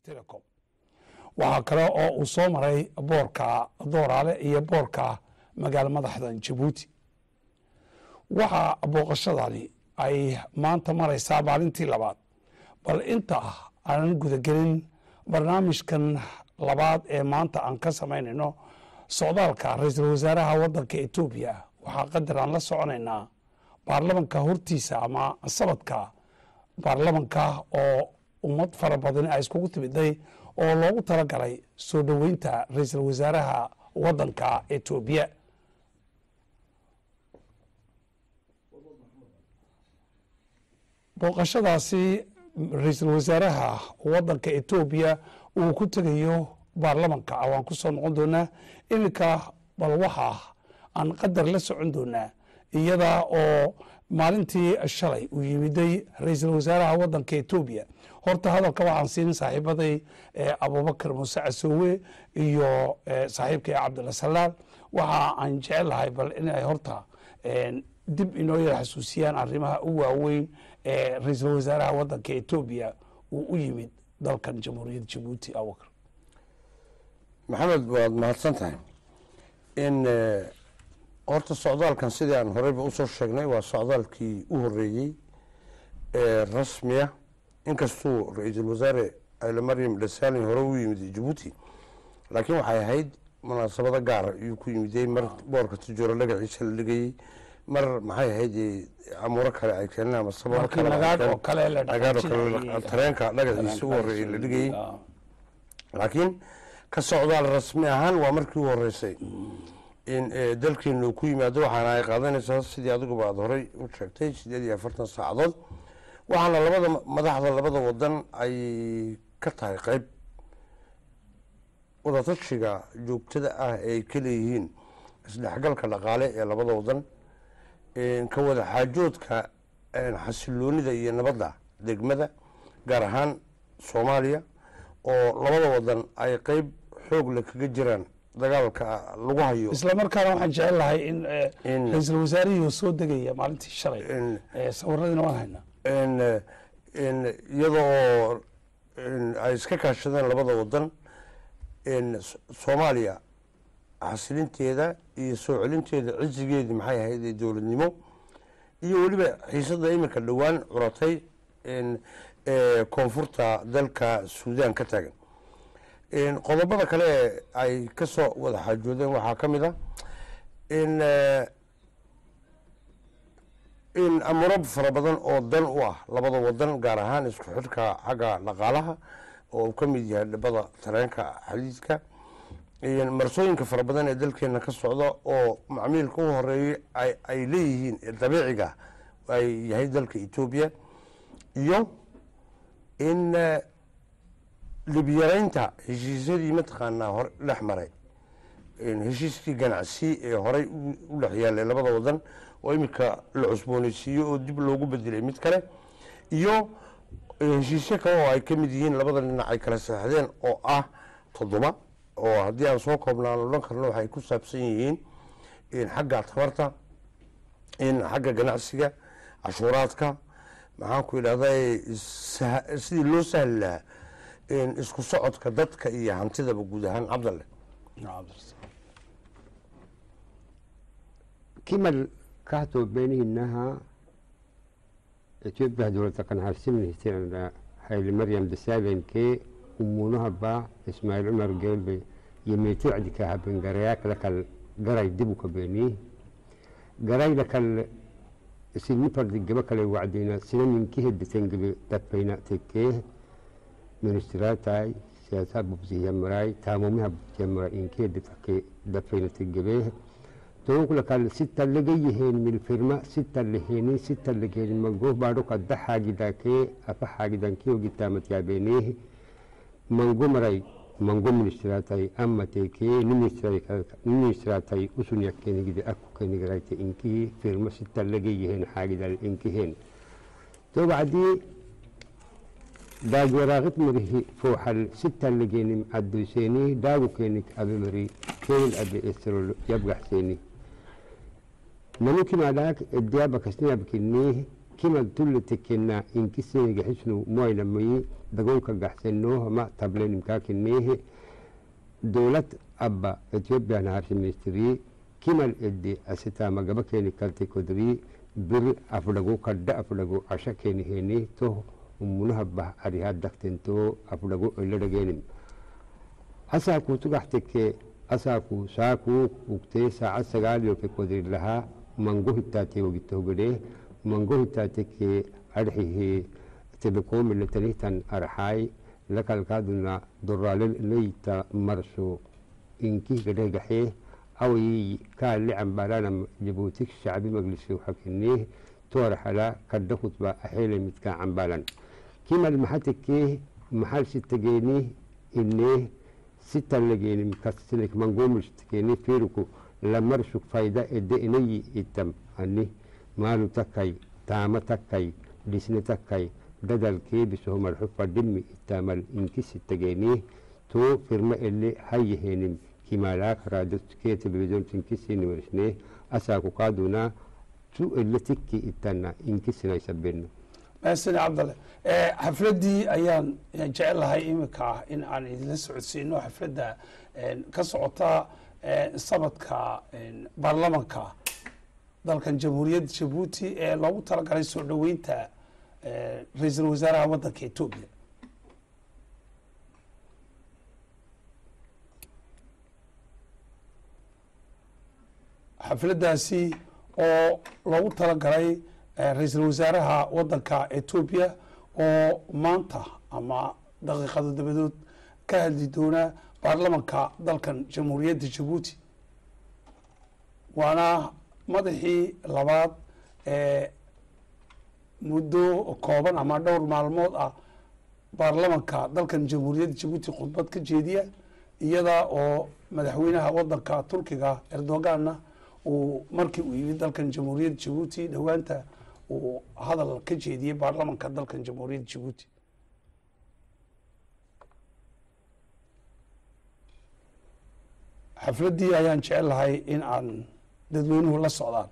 telecom. Waxaa kale oo uu soo maray boorka dooraale iyo boorka magaalo madaxdan jabuuti waxaa booqashadani ay maanta maraysaa maalintii labaad bal inta aanan gudagelin barnaamijkan labaad ee maanta aan ka samaynayno socdaalka ra'iisul wasaaraha wadanka etoobiya waxaa qadar aan la soconaynaa baarlamanka hortiisa ama sanadka baarlamanka oo ummad fara badan ay iskugu timiday oo loogu talagalay soo dhoweynta ra'iisul wasaaraha wadanka etoobiya. Booqashadaasi ra'iisul wasaaraha wadanka etoobiya uu ku tegayo baarlamanka waan ku soo noqon doonaa iminka bal waxaa aan qadar la socon doonaa iyada oo maalintii shalay uu yimiday ra'iisul wasaaraha wadanka etoobiya horta hadalka waxaan siinin saaxiibaday abubakar muuse casoowe iyo saaxiibkay cabdilla salaal waxa aan jecel lahay bal inay horta dib inoo yara xasuusiyaan arrimaha u waaweyn ee ra'iisul wasaaraha wadanka etoobiya uu u yimid dalkan jamhuuriyadda jabuuti abubakar maxamed waad mahadsan tahay in horta socdaalkan sidii aan horeyba u soo sheegnay waa socdaalkii u horeeyey ee rasmiya. Inkastuu ra'iisul wasaare ayle maryam dhasaalin hore u yimid jabuuti laakiin waxay ahayd munaasabado gaara iyuu ku yimiday mar boorka tujooro dhagaciisa la dhigayey mar maxay ahayd amuuro kale ay keeneen ama sababo tareenka dhagaciisa u horeeyey la dhigayey laakiin ka socdaal rasmi ahaan waa markii u horeysay in dalkeena uu ku yimaado waxaana ay qaadanaysaa sidii adiguba aad horey u sheegtay sideed iyo afartan saacadood. Waxaana labada madaxda labada wadan ay ka tahay qeyb wadatashiga joogtada ah ee ay ka leeyihiin isdhexgalka dhaqaale ee labada wadan ka wada xaajoodka xasiloonida iyo nabadda degmada gaar ahaan soomaaliya oo labada wadan ay qeyb xoogle kaga jiraan dagaalka lagu hayo. Isla markaana waxaan jecel lahay in ra'iisul wasaarihii soo degaya maalintii shalay. Sawiradina waan haynaa iyadoo ay iska kaashadeen labada wadan soomaaliya xasilinteeda iyo soo celinteeda cizigeedii maxay ahayd ee dowladnimo iyo weliba xiisada iminka dhowaan curatay koonfurta dalka suudan ka taagan qodobada kale ay ka soo wada xaajoodeen waxaa ka mid a in in amuro fara badan oo dan u ah labada wadan gaar ahaan isku xidhka xagga dhaqaalaha oo uu ka mid yahay dhibada tareenka xadiidka. Marsooyinka fara badan ee dalkeena ka socda oo macmiilka u horeeyay ay leeyihiin dabiiciga ay yahay dalka etoobiya iyo in libyaraynta heshiisyadii mataqaanaa hore dhex maray. Heshiiskii ganacsi ee horey u dhex yaalay labada wadan oo iminka la cusbooneysiiyo oo dib loogu bedelay mid kale. Iyo heshiisyo kale oo ay ka mid yihiin labada dhinac ay kala saxdeen oo ah toddoba oo haddii aan soo koobnaan odhan karno waxay ku saabsan yihiin xagga tabarta xagga ganacsiga cashuuraadka. Maxaan ku idhahda sidii loo sahli lahaa isku socodka dadka iyo hantidaba guud ahaan cabdalle kimal kahto beenihinaha ethiopia dowladda qanxarsiminhistiranda hayli maryam dasaabenkee umuunaha baa ismaaciil cumar geelbe iyo meetuucdika haben garayaakla kal garay dibu ka beenii garayda kal silmi fardi gaba kale wacdina sina ninki heditengebe dapayna ministira tahay siyaasaha bubsiyan maray taamumiha bubsiyan maray inkee dafeynati gabee tonkula kal sita laga yiheen milfirma sita laheenin sita lageenin mangoh baadho kadda xaagidakee afa xaagidankiyoo gitaamatiyaabeneehi mango maray mango ministira tahay amatee kee niministira tahay usun yakkeenigide akku keenigarayte inkii firma sita laga yiheen xaagidal inkiheen to bacdii daagwaraaqid marihi fooxal sita lageenim addoyseeni daagu keenik abe mari keenil abe estrol yabgaxseeni nanuki maadaak ediaba kasniyabkinii kimal tulle tekkenna inkiseniga xisnu moynamayi dagonka gaxsenohama tablenimkakinehe dowlad abba ethiopian harsiministeri kimal ede asitama gaba keni kalte kodri bir afdago kadda afdago asha keni heni to umunaha bah ariha daktento afdago eladhagenim asaaku tugaxteke asaaku saaku ugtee saaca sagaalyoke kodri lahaa mango hitaate wogitohgede mango hitaateke arxihe telekomilatanihtan arxaay lakalkaaduna doraale leyta marso inkih gadehgaxee awyi kaale cambalanam jabuutik shacbi magliso xakinee toorxala kadda kutba axeele kimal maxatekee maxal sitageeni inee sitalageenim kasinek mangomistekeni firuku lamarsuk fayda ede inayi itam ani maalu takkay taama takkay dhisne takkay dadalkee bisoho marxu fadhimi itamal inkisitageeni to firma ele hayahenim kimalaak raadokee televizyon tinkisiniwarisne asaaku kaaduna tu ele tikki itana inkisinaysabenno mahadsan cabdalle xafladdii ayaan jecelahay imika ah in aan idinla socodsiino xafladda ka socota sanadka baarlamanka dalkan jamhuuriyadda jabuuti ee loogu talagalay soo dhoweynta ra'iisul wasaaraha waddanka etoobiya xafladdaasi oo loogu talagalay ra'iisul wasaaraha waddanka etoobiya oo maanta ama daqiiqado dabadood ka hadli doona baarlamanka dalkan jamhuuriyadda jabuuti. Waana madaxii labaad ee muddo kooban ama dhowr maalmood ah baarlamanka dalkan jamhuuriyadda jabuuti khudbad ka jeediya iyada oo madaxweynaha waddanka turkiga erdoganna uu markii uu yimid dalkan jamhuuriyadda jabuuti dhowaanta uu hadal ka jeediyey baarlamanka dalkan jamhuuriyadda jabuuti xafladdii ayaan jecel lahay in aan dadweynuhu la socdaan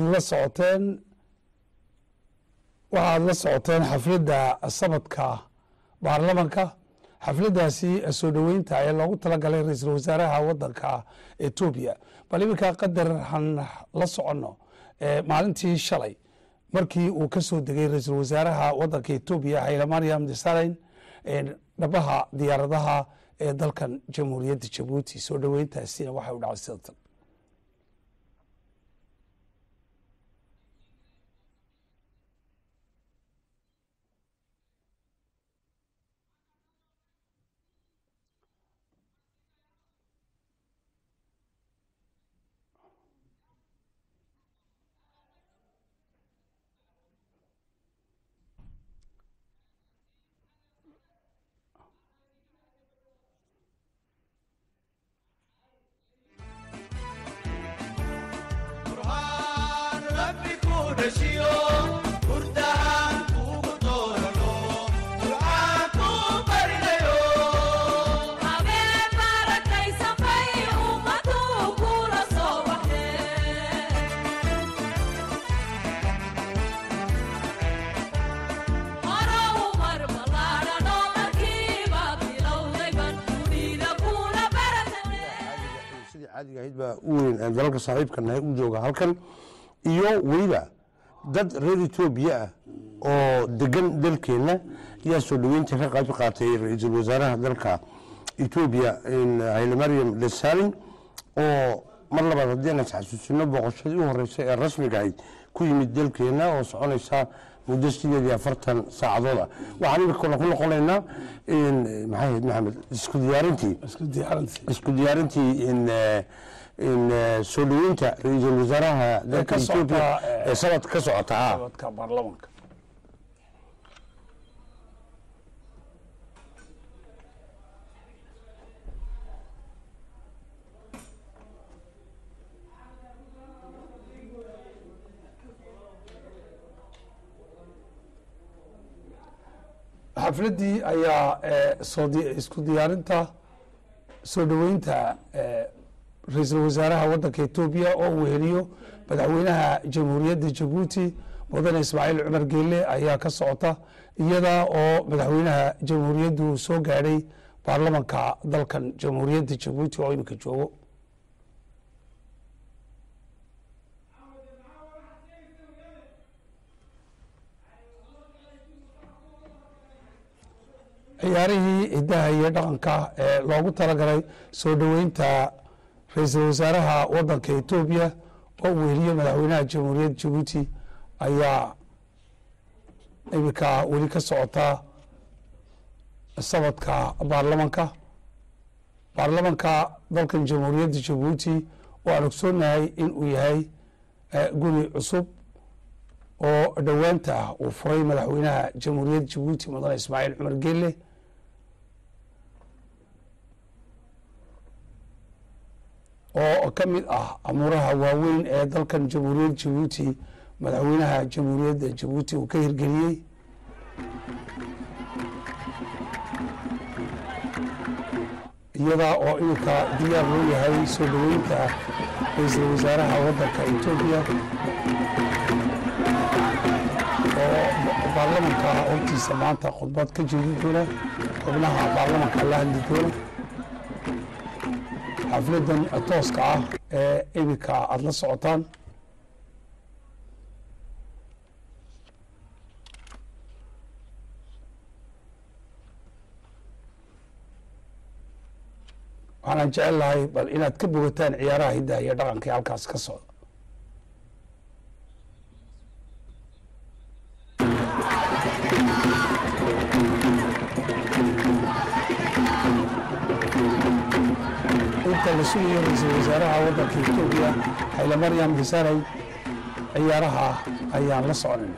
waxa aada la socoteen waxa aada la socoteen xafladda sanadka baarlamanka. Xafladdaasi soo dhoweynta ee loogu talagalay ra'iisul wasaaraha wadanka etoobiya bal iminka qadar han la soconno maalintii shalay markii uu ka soo degay ra'iisul wasaaraha wadanka etoobiya hayle maryam desalegn dhabaha diyaaradaha ee dalkan jamhuuriyadda jabuuti. Soo dhoweyntaasina waxay u dhacay sida caadiga ahayd baa u weyn aan dalalka saaxiibka nahay u jooga halkan. Iyo weliba dad reer etoobiya ah oo degan dalkeenna ayaa soo dhoweynta ka qayb qaatay ra'iisul wasaaraha dalka etoobiya hayle maryam desalin oo mar labaad haddii aan isxasuusino booqashadii u horeysay ee rasmiga ahayd ku yimid dalkeenna oo soconaysa muddo sideed iyo afartan saacadood ah waxaan imika ku noqonaynaa maxay ahayd maxamed isku diyaarintii? Isku diyaarintii. In soo dhoweynta ra'iisul wasaaraha dalka etoobiya eh, ee sanadka ka socota xafladdii ayaa eh, soo isku diyaarinta soo dhoweynta eh, ra'iisul wasaaraha wadanka etoobiya oo uu weheliyo madaxweynaha jamhuuriyadda jabuuti mudane ismaaciil cumar geele ayaa ka socota iyada oo madaxweynaha jamhuuriyaddu soo gaadhay baarlamanka dalkan jamhuuriyadda jabuuti oo iminka joogo ciyaarihii hidaha iyo dhaqanka ee loogu talagalay soo dhoweynta ra'iisul wasaaraha wadanka etoobiya oo uu weheliyo madaxweynaha jamhuuriyadda jabuuti ayaa iminka weli ka socota sanadka baarlamanka. Baarlamanka dalkan jamhuuriyadda jabuuti oo aan ogsoonahay in uu yahay eh, guri cusub oo dhowaanta uu furay madaxweynaha jamhuuriyadda jabuuti mudane ismaaciil cumar geele oo ka mid ah amuuraha waaweyn ee dalkan jamhuuriyadda jabuuti madaxweynaha jamhuuriyadda jabuuti uu ka hirgeliyey. Iyada oo iminka diyaar loo yahay soo dhoweynta ra'iisul wasaaraha wadanka etoobiya oo baarlamanka hortiisa maanta khudbad ka jeedi doona xubnaha baarlamanka la hadli doona xafladan tooska ah ee iminka aada la socotaan. Waxaanaan jecel lahay bal inaad ka bogataan ciyaaraha hiddaha iyo dhaqanka ee halkaas ka socda la sugaya ra'iisul wasaaraha waddanka etoobiya haylemaryaam hisanay ciyaaraha ayaan la socnay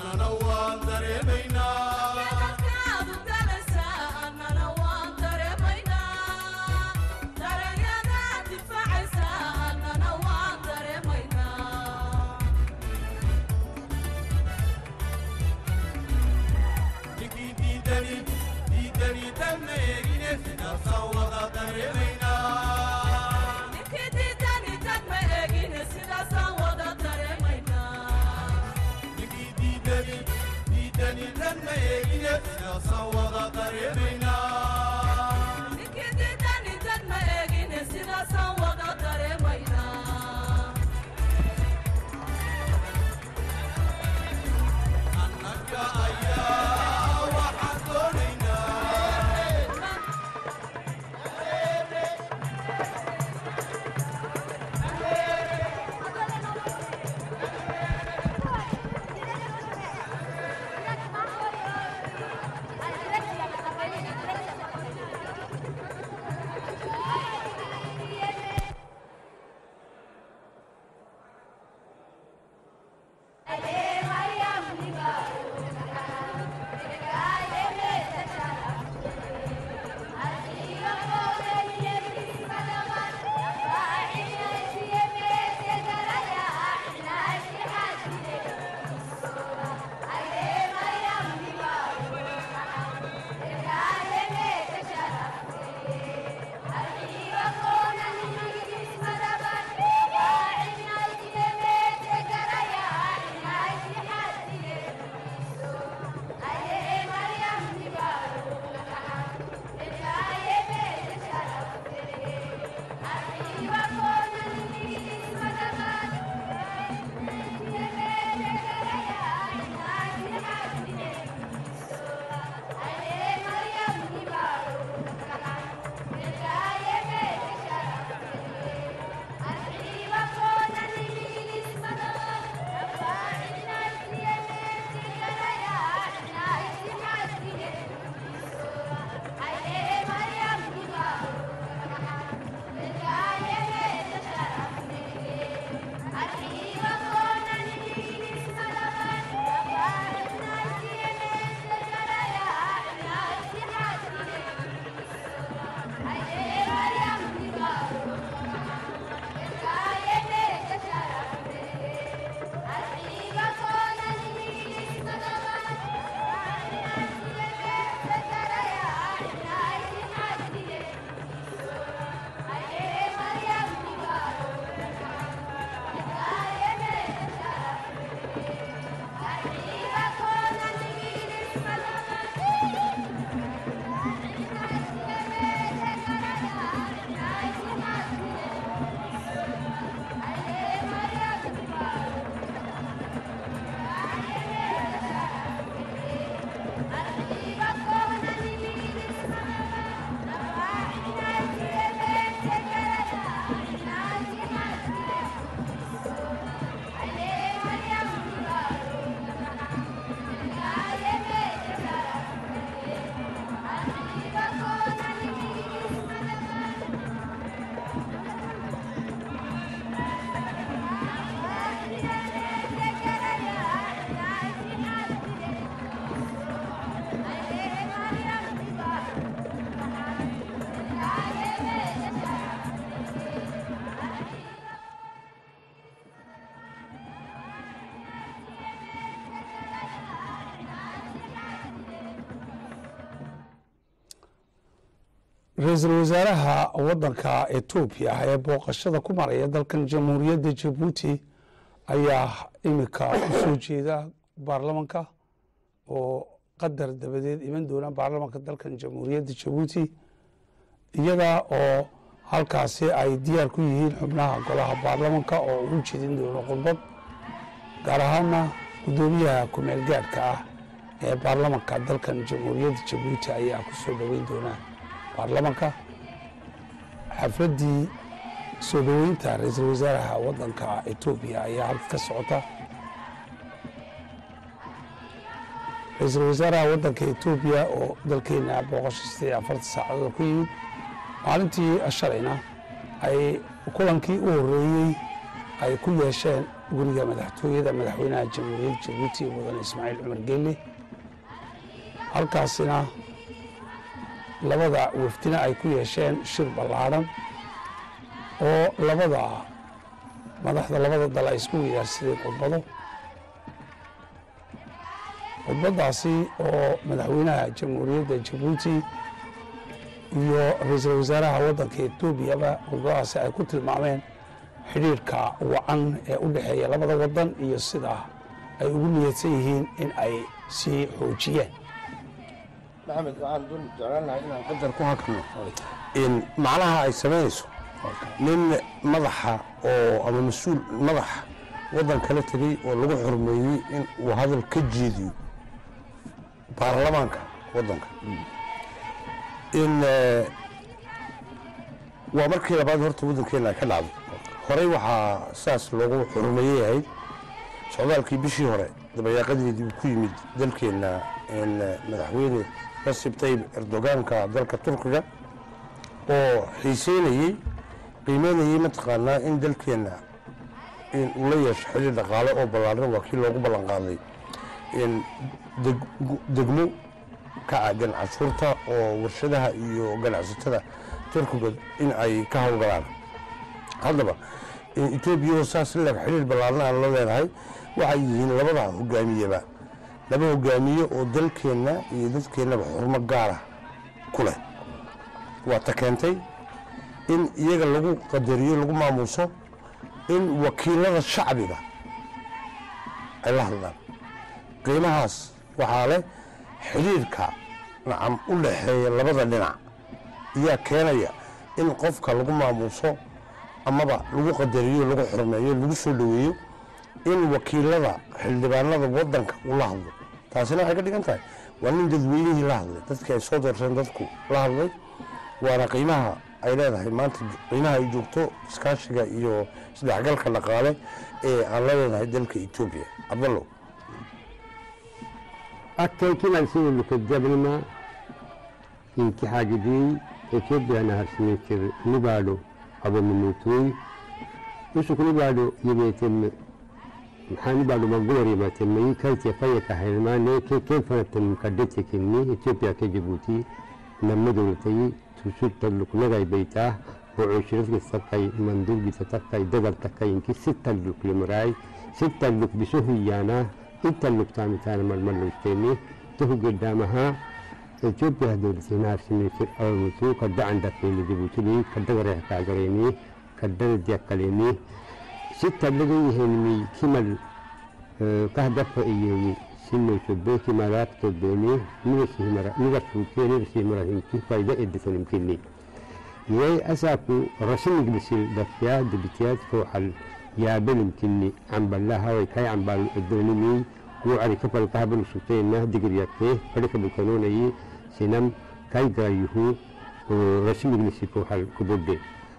annana waan dareemayna ra'iisul wasaaraha wadanka etoobiya ee booqashada ku maraya dalkan jamhuuriyadda jabuuti ayaa imika u soo jeeda baarlamanka oo qadar dabadeed iman doona baarlamanka dalkan jamhuuriyadda jabuuti iyada oo halkaasi ay diyaar ku yihiin xubnaha golaha baarlamanka oo ugu jedin doono khudbad gaar ahaana guddoomiyaha ku-meel gaadhka ah ee baarlamanka dalkan jamhuuriyadda jabuuti ayaa ku soo dhoweyn doona baarlamanka xafladdii soo dhoweynta ra'iisul wasaaraha wadanka etoobiya ayaa halka ka socota. Ra'iisul wasaaraha wadanka etoobiya oo siddeed iyo afartan saacadood ku yimid maalintii shalayna ay kulankii u horeeyey ay ku yeesheen guriga madaxtooyada madaxweynaha jamhuuriyadda jabuuti mudane ismaaciil cumar geelle halkaasina labada wafdina ay ku yeesheen shir ballaadhan oo labada madaxda labada dal ay isku weydaarsadeen khudbado khudbadaasi oo madaxweynaha jamhuuriyadda jabuuti iyo ra'iisul wasaaraha wadanka etoobiyaba khudbadaasi ay ku tilmaameen xidhiirka wacan ee u dhexeeya labada wadan iyo sida ay ugu niyadsan yihiin in ay sii xoojiyeen maxamed inaan qadar ku hakno. Macnaha ay samaynayso nin madaxa oo ama mas'uul madax waddan kala tegey oo lagu xurmeeyey in uu hadal ka jeediyo baarlamaanka waddanka in waa markii labaad horta waddankeena ka dhacdo horey waxaa saas loogu xurmeeyey ahayd socdaalkii bishii hore dabayaaqadeedii uu ku yimid dalkeenna madaxweyne rasib tayib erdogaanka dalka turkiga oo xiiseynayey qiimeynayey mataqaanaa in dalkeenna in uu la yeesho xiriir dhaqaale oo ballaadhan waa kii loogu ballan qaaday in degmo ka caagan cashuurta oo warshadaha iyo ganacsatada turkiga in ay ka howlgalaan haddaba etoobiya oo saas leeg xiriir ballaadhan aan la leenahay waxay yihiin labada hogaamiyeba laba hogaamiye oo dalkeenna iyo dadkeennaba xurmo gaara ku leh. Waa ta keentay in iyaga lagu qadariyo lagu maamuuso in wakiilada shacbiga ay la hadlaan. Qiimahaas waxaa leh xidhiirka nacam u dhaxeeya labada dhinac. Ayaa keenaya in qofka lagu maamuuso amaba lagu qadariyo lagu xurmeeyo lagu soo dhoweeyo in wakiilada xildhibaanada waddanka uu la hadlo. Taasina waxay ka dhigan tahay waa nin dadweynihii la hadlay. Dadkii ay soo doorteen dadku la hadlay waana qiimaha ay leedahay. Maanta qiimaha ay joogto iskaashiga iyo isdhexgalka dhaqaale ee aan la leenahay dalka etoobiya cabdallow lukadablima inki hagidii etoobiyana harsimetir nibaadho abaminutuy usuk nibaadho محاني بعد مقوري ما تمي كي تفايا كهرمان كي كيف نتم كدتي كمي إثيوبيا كجيبوتي نمدولتي تسود تلوك نغاي بيتا وعشرف السبقي مندوب بتتقي دبر تقين كي ستة لوك لمراي ستة لوك بسهيانا إنت لوك تامي تانا مرملوشتيني تهو قدامها. إثيوبيا دولتي نارسيني في الأول وتو قد عندك في جيبوتي كدغري هكاغريني كدغري ديكاليني ستة بديهن كمال آه، كهدف إيوي. سنو سبيتي مرابط الدنيا نرسي مرا نرسي كي نرسي مرا إنكي فايدة إدفن إمكني يي أساكو رسمك بسيل دفيا دبتيات فوحل. يا بن إمكني عم بالله هاي كاي عم بال هو وعلي كفل كهبل سوتين نه دقرياتي. فلك بالقانون أي سنم كاي قايهو رسمك بسيل فوحل كبودي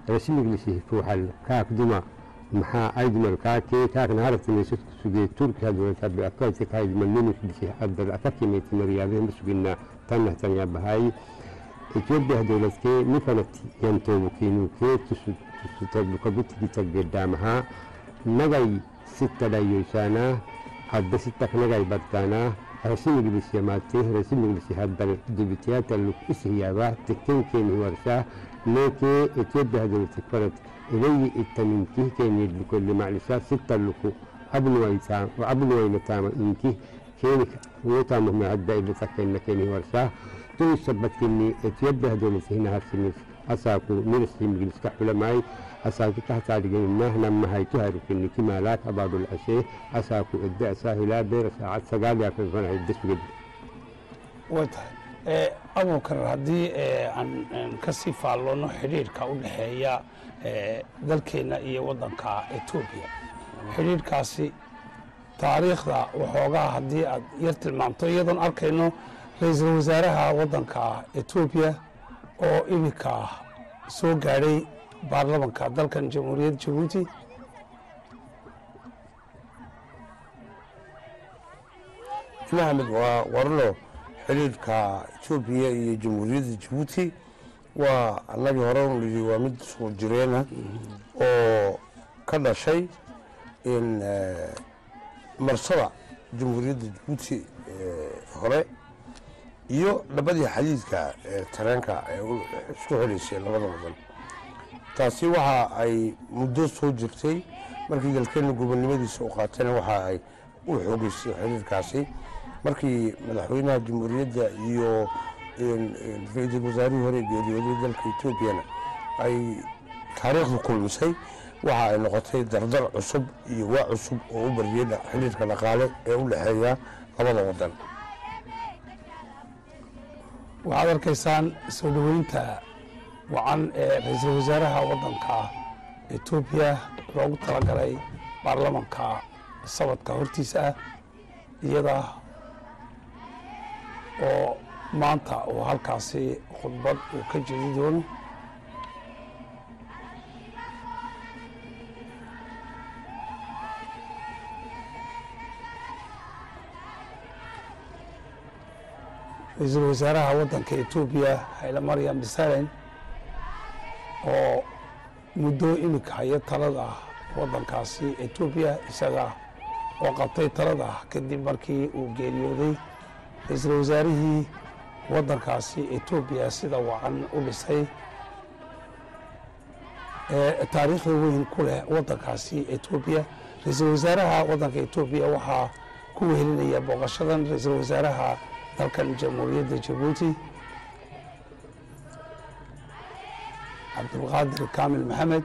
رسمك بسيل فوحل كاك دماغ. maxaa aydman kaa keetaakna harabtimiisad sugee turki hadwalataad biakaytika aydmannimus bisi haddad atakimayta maryaabihima suginaa tanah tanyaa bahaay ኢትዮጵያ ደለት ከ ንፈነት የንተው ኪኑ ከ ተብከብት ተገዳምሃ ነጋይ ስተዳዮ ይሳና አደ ስተክ ነጋይ በርታና ረሲም ግብስ የማቴ ረሲም ግብስ ሀደር ድብትያ ተልኩ እስህያባ ትክንኬን ወርሻ ኔኬ ኢትዮጵያ ደለት ፈረት إلي إنت من كيه كين بكل معلشات ستة لكو. أبن ويتام وأبن ويتام إن كيه كينك ويتامه عدى إلي سكين كيني ورشاه تو سبت كني اتيده دولس هنا هالسنس أساكو نرسي مجلس كحولة معي أساكو تحت عدقين الناه لما هاي تهر كني كمالات أبادو الأشياء أساكو إدى أساهلا بير ساعة سقال يكن فنح الدس بجد واتح إيه، أبو كرهدي إيه، عن كسيفالو نحرير حرير كأول حيا dalkeenna iyo waddanka etoobiya xidhiidhkaasi taariikhda waxoogaa haddii aad yar tilmaamto iyadoon arkayno ra'iisul wasaaraha waddanka etoobiya oo iminka soo gaadhay baarlamanka dalkan jamhuuriyadda jabuuti maxamed waa warno xidhiidhka etoobiya iyo jamhuuriyadda jabuuti waa annagii hore waa mid soo jireena oo ka dhashay in marsada jamhuuriyadda jabuuti hore iyo dhabadii xadiidka ee tareenka ee isku xidhaysay labada wadan taasi waxa ay muddo soo jirtay markii dalkeenna gobonnimadiisa u qaatayna waxa ay u xoogeysay xidhiidhkaasi. Markii madaxweynaha jamhuuriyadda iyo ra'iisul wasaarihii hore geeriyooday dalka etoobiyana ay taariikhda kulmisay waxa ay noqotay dardar cusub iyo waa cusub oo u bariyey xidhiidhka dhaqaale ee u dhexeeya labada wadan. Waxaad arkaysaan soo dhoweynta wacan ee ra'iisul wasaaraha waddanka etoobiya loogu talagalay baarlamanka sabadka hortiisa ah iyada oo maanta uu halkaasi khudbad uu ka jeedi doono. Ra'iisul wasaaraha waddanka etoobiya hayle maryam bisalen oo muddo iminka haya talada waddankaasi etoobiya isaga oo qabtay talada kadib markii uu geeriyooday. Ra'iisul wasaarihii waddankaasi etoobiya sida wacan u dhisay taariikhda weyn ku leh waddankaasi etoobiya ra'iisul wasaaraha waddanka etoobiya waxaa ku wehelinaya booqashadan. Ra'iisul wasaaraha dalkan jamhuuriyadda jabuuti cabdulqaadir kaamil maxamed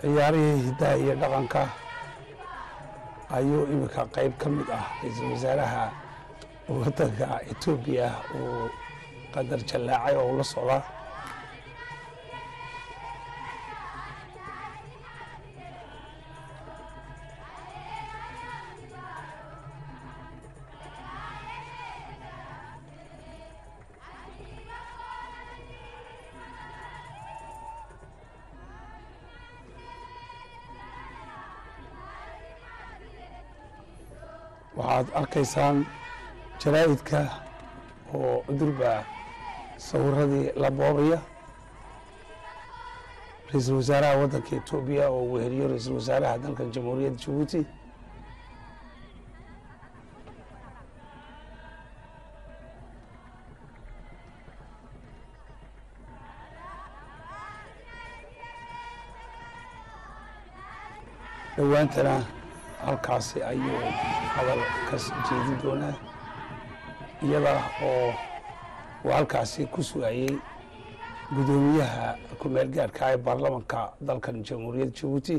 ciyaarihii hiddaha iyo dhaqanka ayuu iminka qayb ka mid ah ra'iisul wasaaraha waddanka etoobiya uu qadar jallaacay oo ula socdaa waxaad arkaysaan jaraa'idka oo durba sawiradii la boobaya ra'iisul wasaaraha waddanka etoobiya oo weheliyo ra'iisul wasaaraha dalkan jamhuuriyadda jabuuti dhowaantana halkaasi ayuu hadal ka jeedi doonaa. Iyada oo uu halkaasi ku sugayey guddoomiyaha ku-meel gaarka ee baarlamanka dalkan jamhuuriyadda jabuuti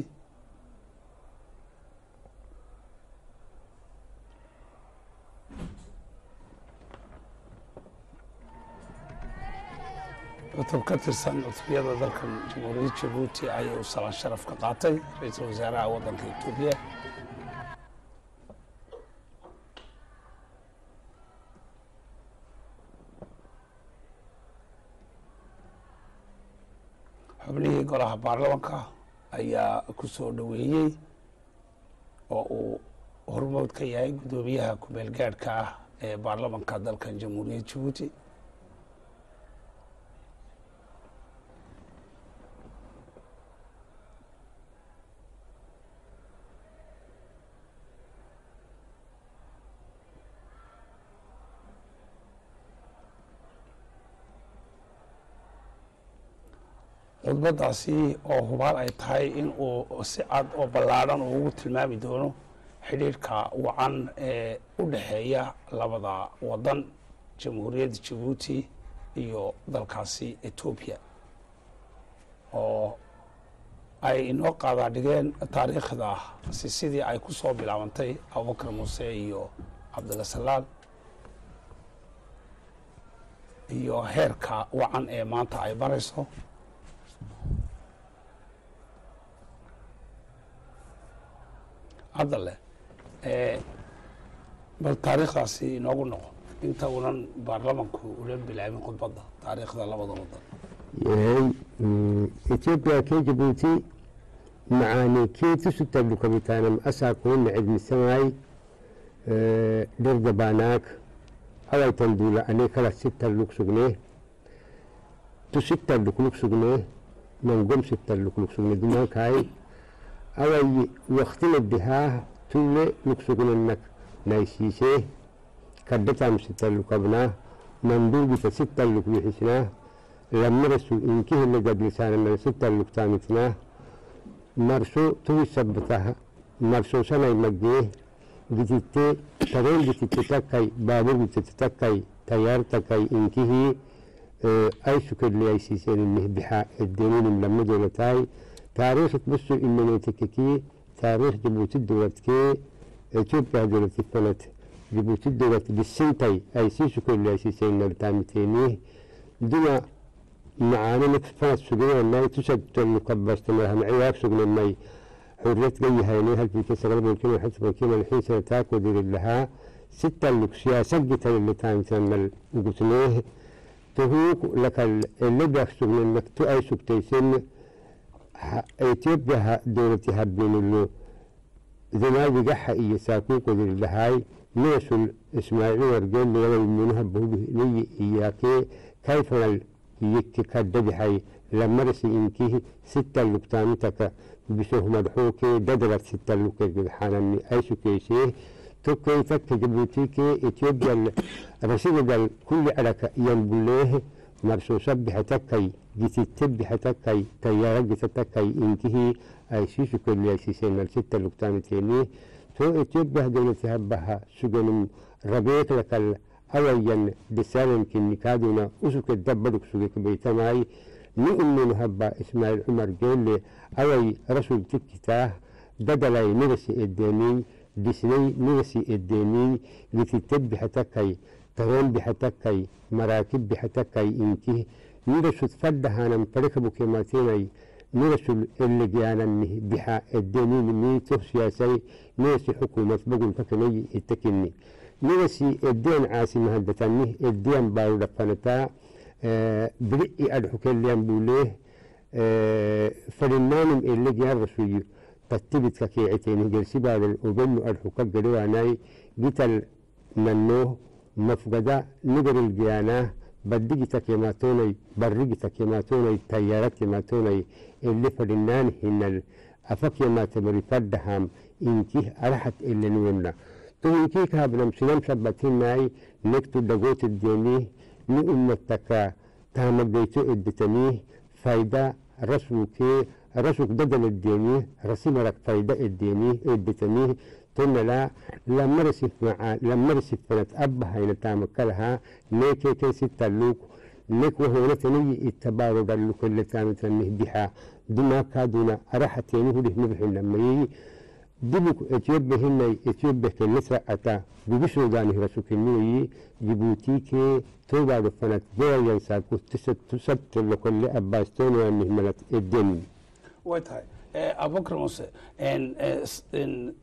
cutub ka tirsan cutubiyada dalkan jamhuuriyadda jabuuti ayuu salaan sharaf ka qaatay. Ra'iisul wasaaraha waddanka etoobiya golaha baarlamanka ayaa ku soo dhoweeyey oo uu hormood ka yahay guddoomiyaha ku-meel gaadhka ah ee baarlamanka dalkan jamhuuriyadda jabuuti khudbadaasi oo hubaal ay tahay in uu si cad oo ballaadhan ugu tilmaami doono xidhiirhka wacan ee u dhexeeya labada wadan jamhuuriyadda jabuuti iyo dalkaasi etoobiya oo ay inoo qaadaa dhigeen taariikhda si sidii ay ku soo bilaabantay abubakar muuse iyo cabdilla salaal iyo heerka wacan ee maanta ay marayso hadda leh bal taariikhdaasi inoogu noqo inta unan baarlamanku ulan bilaabin khudbadda taariikhda labada wadan yahay ethiopia kee jabuuti macaani kee tusutaddu kabitaanam asaa kuuna cidmisamay dherda baanaak awaytan duula anii kala sitalluk sugnee tusitalluk መንጎም ሲተር ልኩልክሱግኒ ድሞን ካይ አወይ تولي ቢሃህ ቱለ ልክሱግንነክ ናይሲሴ ከደታም ሲተር ልከብና مندوب ستة لك بيحسنا لما رسو إنكيه اللي قد لسانا ستة لك تامتنا مرسو توي سبتها. مرسو سنة مجيه. جتت ترين جتت تتاكي بابو جتت تتاكي تيار إنكيه. آه، أي شكر لي أي سيسير اللي بحا الدينين ملمد ولتاي تاريخ تبسو إمني تككي تاريخ جبوت الدولت كي آه، توب بهدولة الثلاث؟ جبوت الدولت بالسنتي. أي سي شكر لي أي سيسير اللي بتامتينيه دنا معانا فاس سبيل الله تشد تنقبس تنها معيار سبيل الله حريت جاي هاي ليها يعني، في كسر قلب الكل وحسب الكل الحين سنتاك ودير لها. ستة لك سياسة قتل اللي تانت لما قلت تهوك لك اللي بيحسب منك تأي سبتيسن ايتيبها دورتي هبين اللو. ذناي بقحة اي ساكوك وذي اللحاي ليسل إسماعيل ورقل لي من هبه لي إياكي. كيف يكي كدبحي لما رسي إنكيه ستة لبتانتك بسوه مدحوكي. ددرت ستة لبتانتك حالني. أيسو كيسيه تكي تكي جبريتيكي إثيوبيا. الرسول قال كل علاك ينبليه مرسو سبح تكي جيتي تبح تكي تيارا جيتا تكي إنتهي اي سيسو كل ياسيسين مرسيتا لكتان تيني تو إثيوبيا دولة هبها سجن ربيت لك الاويا دسالا كني كادونا. اسك الدبرك سجيك بيتماي. يؤمن هبا إسماعيل عمر قال لي اوي رسول تكتاه. بدلاي مرسي الدينين بسني نغسي الديني لتتب بحتكي ترون بحتكي مراكب بحتكي انتي نغسو تفدها نم تركبو كيماتيني نغسو اللي جانا نه بحا الديني من تو سياسي. نغسي حكومة بقل فكني التكني نغسي الدين عاصمة هدتني. الدين باو لفنتا آه، برئي الحكي اللي بوليه. آه، فلنانم اللي جانا رسوليه تتبت كيعتين جلسي بعد الأبن الحكب الجلواناي قتل منوه مفقدا نقر الجيانة بدقي تكيماتوني برقي تكيماتوني تيارات كيماتوني اللي فرنان هن أفك ما تمري فردهم إنكيه أرحت اللي نومنا تو إنكيه كهب مسلم شبتين ناي نكتو دقوت الديني نؤمتك تامديتو إدتنيه فايدة رسوكي رشوك بدل الديني رسمرك فايدة الديني الدتني تنلا لما رسف مع لما رسف أب هاي إلى تامكلها نيكي كيس تلوك لك وهو نتني التبارو قال لك اللي تامت رميه بها دما كادونا أرحتيني هو مبح لما يجي دبك إتيوب هنا إتيوب كنسرة أتا. بيشو داني رسوك النوي جيبوتي كي توبا دفنت جوا ينساكو تسد تسد لكل أباستون وأنه ملت الدنيا way tahay. Abubakar muuse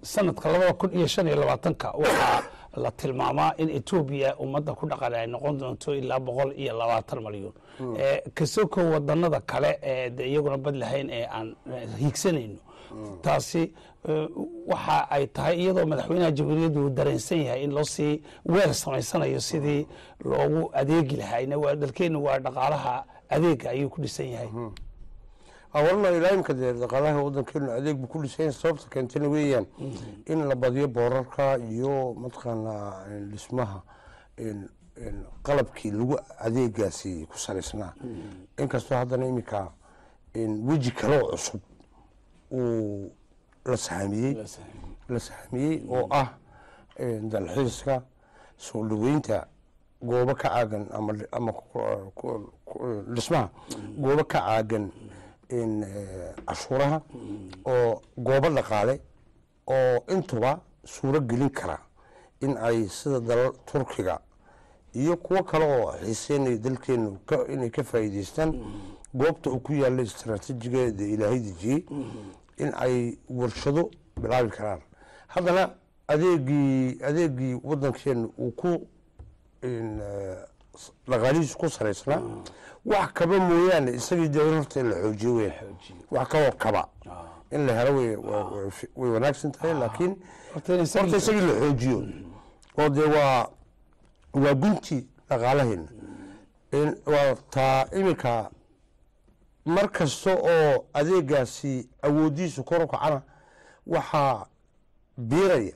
sanadka labada kun iyo shan iyo labaatanka waxaa la tilmaamaa in etoobiya ummadda ku dhaqan ay noqon doonto ilaa boqol iyo labaatan malyan kasoko wadanada kale ee de iyaguna bad lahayn ee aan hiigsanayno. Taasi waxa ay tahay iyadoo madaxweynaha jamhuuriyaddu uu dareensan yahay in loo sii weer samaysanayo sidii loogu adeegi lahaa. Dalkeenu waa dhaqaalaha adeega ayuu ku dhisan yahay warna ilaa imka dee dhaqaalaha wadankeenu adeeg buu ku dhisayn sababta keentana weeyaan in la badiyo boorarka iyo mataqaanaa dhismaha qalabkii lagu adeegaasi ku salaysnaa inkastoo haddana iminka weji kaloo cusub uu la sahamiyey la sahamiyey. oo ah dalxiiska soo dhaweynta goobo ka caagan ama ama dhismaha goobo ka caagan cashuuraha oo goobo dhaqaale oo intuba suuro gelin kara in ay sida dalal turkiga iyo kuwo kale oo xiiseynaya dalkeenu inay ka faa'iideystaan goobta uu ku yaalla istaraatiijigeeda ilaahay dejiyey in ay warshado bilaabi karaan. Haddana adeegii adeegii waddankeenu uu ku dhaqaalihiisu ku saraysnaa wax kaba mooyaane isagii dee horta in la xoojiyo weyn wax kaloo kaba. In la helo way way wanaagsan tahay laakiin horta isagii la xoojiyo. Oo dee waa waa gunti dhaqaalaheena waa taa iminka mar kasta oo adeegaasi awooddiisu kor u kacana waxaa biiraya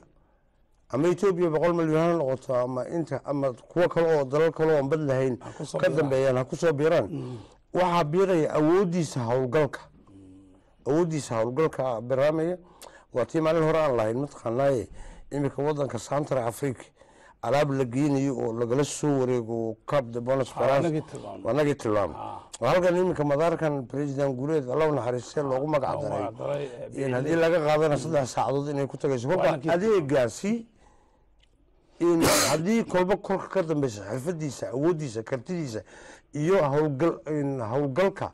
ama etoobiya boqol milyan ha noqoto ama inta ama kuwo kale oo dalal kale oo aan bad lahayn ka dambeeyaan ha ku soo biiraan. Waxaa biiraya awooddiisa howlgalka awooddiisa howlgalka biraamaya waa tii maalin hore aan lahayn mataqaanaaye iminka waddanka central africa. Alaab la geynayo oo lagala soo wareego cap de bonus france waa nagii tilmaamay. Halkan iminka madaarkan president guuleed allow naxariistee loogu magac daray. haddii laga qaadana saddex saacadood inay ku tagayso. Kolka adeegaasi haddii kolba kolka ka dambeysa xirfadiisa awooddiisa kartidiisa iyo howlgal howlgalka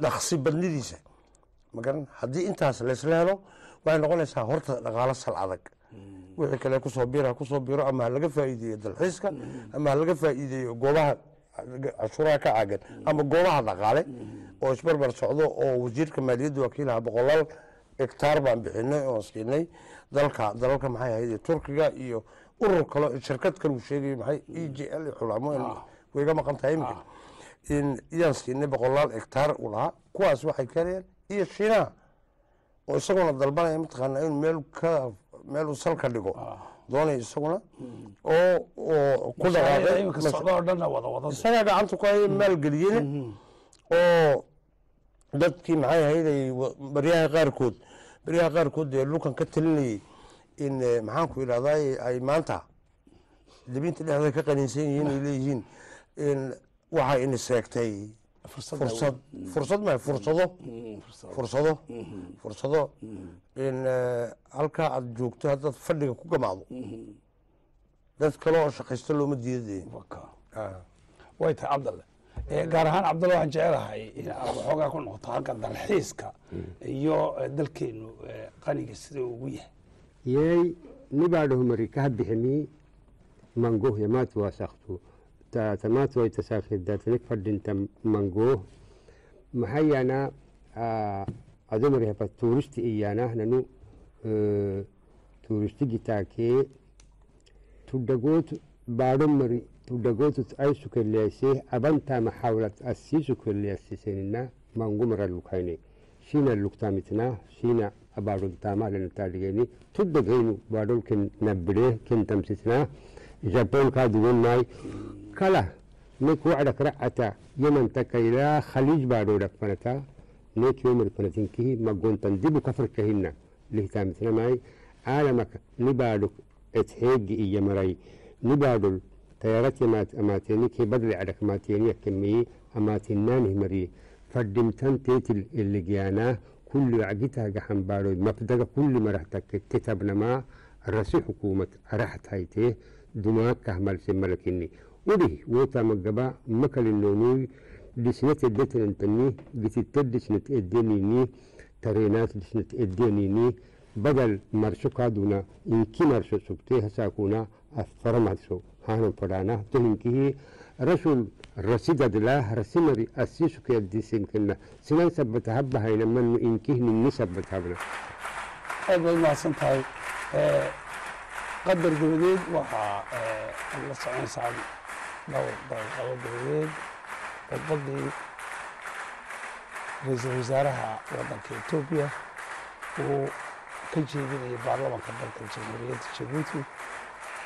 dhaqsi badnidiisa. Magaran haddii intaas laysla helo waxay noqonaysaa horta dhaqaalo sal adag. Wixii kale ku soo biir ku soo biiro ama halaga faa'iideeyo dalxiiska ama halaga faa'iideeyo goobaha cashuuraha ka caagan ama goobaha dhaqaale oo isbarbar socdo oo wasiirka maaliyadda wakiilaha boqolaal hektaar baan bixinay oo siinay dalka dalalka maxay ahayd turkiga iyo urur kale shirkad kale uu sheegay maxay e j l xulaamo way ga maqan tahay iminka iyaan siinay boqolaal hektaar uu lahaa. Kuwaas waxay keenayaan iyo shiinaha oo isaguna dalbanaya mataqaana in meel ka meel uu salka dhigo. Doonay isaguna. Oo oo ku dhaqaaqayisagaa gacanta ku haya maalgeliyene oo dadkii maxay ahayd ay baryaha qaarkood baryaha qaarkood dee dhulkan ka talinayay in maxaan ku idhahdaa ay maanta dabinta dhexda ka qaniinsan yihiin ay leeyihiin waxa ini seegtay fursad fursad ma fursado. Fursado. Fursado. In halkaa aada joogto haddaad fadhiga ku gamaado. Dad kale oo shaqaysto looma diidade way tahay cabdalle. Gaar ahaan cabdalle waxaan jecelahay in aad waxoogaa ku noqoto halka dalxiiska iyo dalkeenu qaniga sida ugu yahay يي نبعده مري كهب بحمي منقوه يمات واسخته. تا تمات ويتساخي ذات نكفر انت منقوه. محيانا آه أدمر هبا تورستي إيانا ننو آه تورستي جتاكي تودقوت بارم مري تودقوت أيسو كليسيه أبنتا محاولة أسيسو كليسي سننا منقوم رلوكيني شينا اللوكتامتنا شينا أبارو تاما لن تاريني تد غين بارو كن نبره كن تمسسنا. جابون كادون ماي. كلا نكو عدك رأتا يمن تكيلا خليج بارو لك فنتا نيك يوم الفنتين كيه مقون تنديب كفر كهنا ليه تامسنا ماي. عالمك نبارو اتحيق إيا مراي نبارو تيارات مات أماتيني كي بدل عدك ماتيني كمي أماتيناني مري فردمتن تيتل اللي جيانا. كل عجتها جحن بارود. ما مبدأ كل مرحتك كتبنا ما رسي حكومة رحت هايته دماغ كهمل سملكني وده وتا مجبا مكل النونوي لسنة الدتن انتني تد سنة الدنيني ترينات لسنة الدنيني بدل مرشوكا دونا إنكي مرسو سبتي هساكونا أفرمت سو. هانو فرانا تهنكيه rasul rasidadlah rasimari asisukeadisinkina sinan sabata habahayna manu inkih nini sabathabna aad baad umahadsan tahay qadar dabadeed waxaa la soconaysaan dhowr daqiiqado dabadeed khudbadii ra'iisul wasaaraha waddanka etoobiya uu ka jeedinayay baarlamanka dalka jamhuuriyadda jabuuti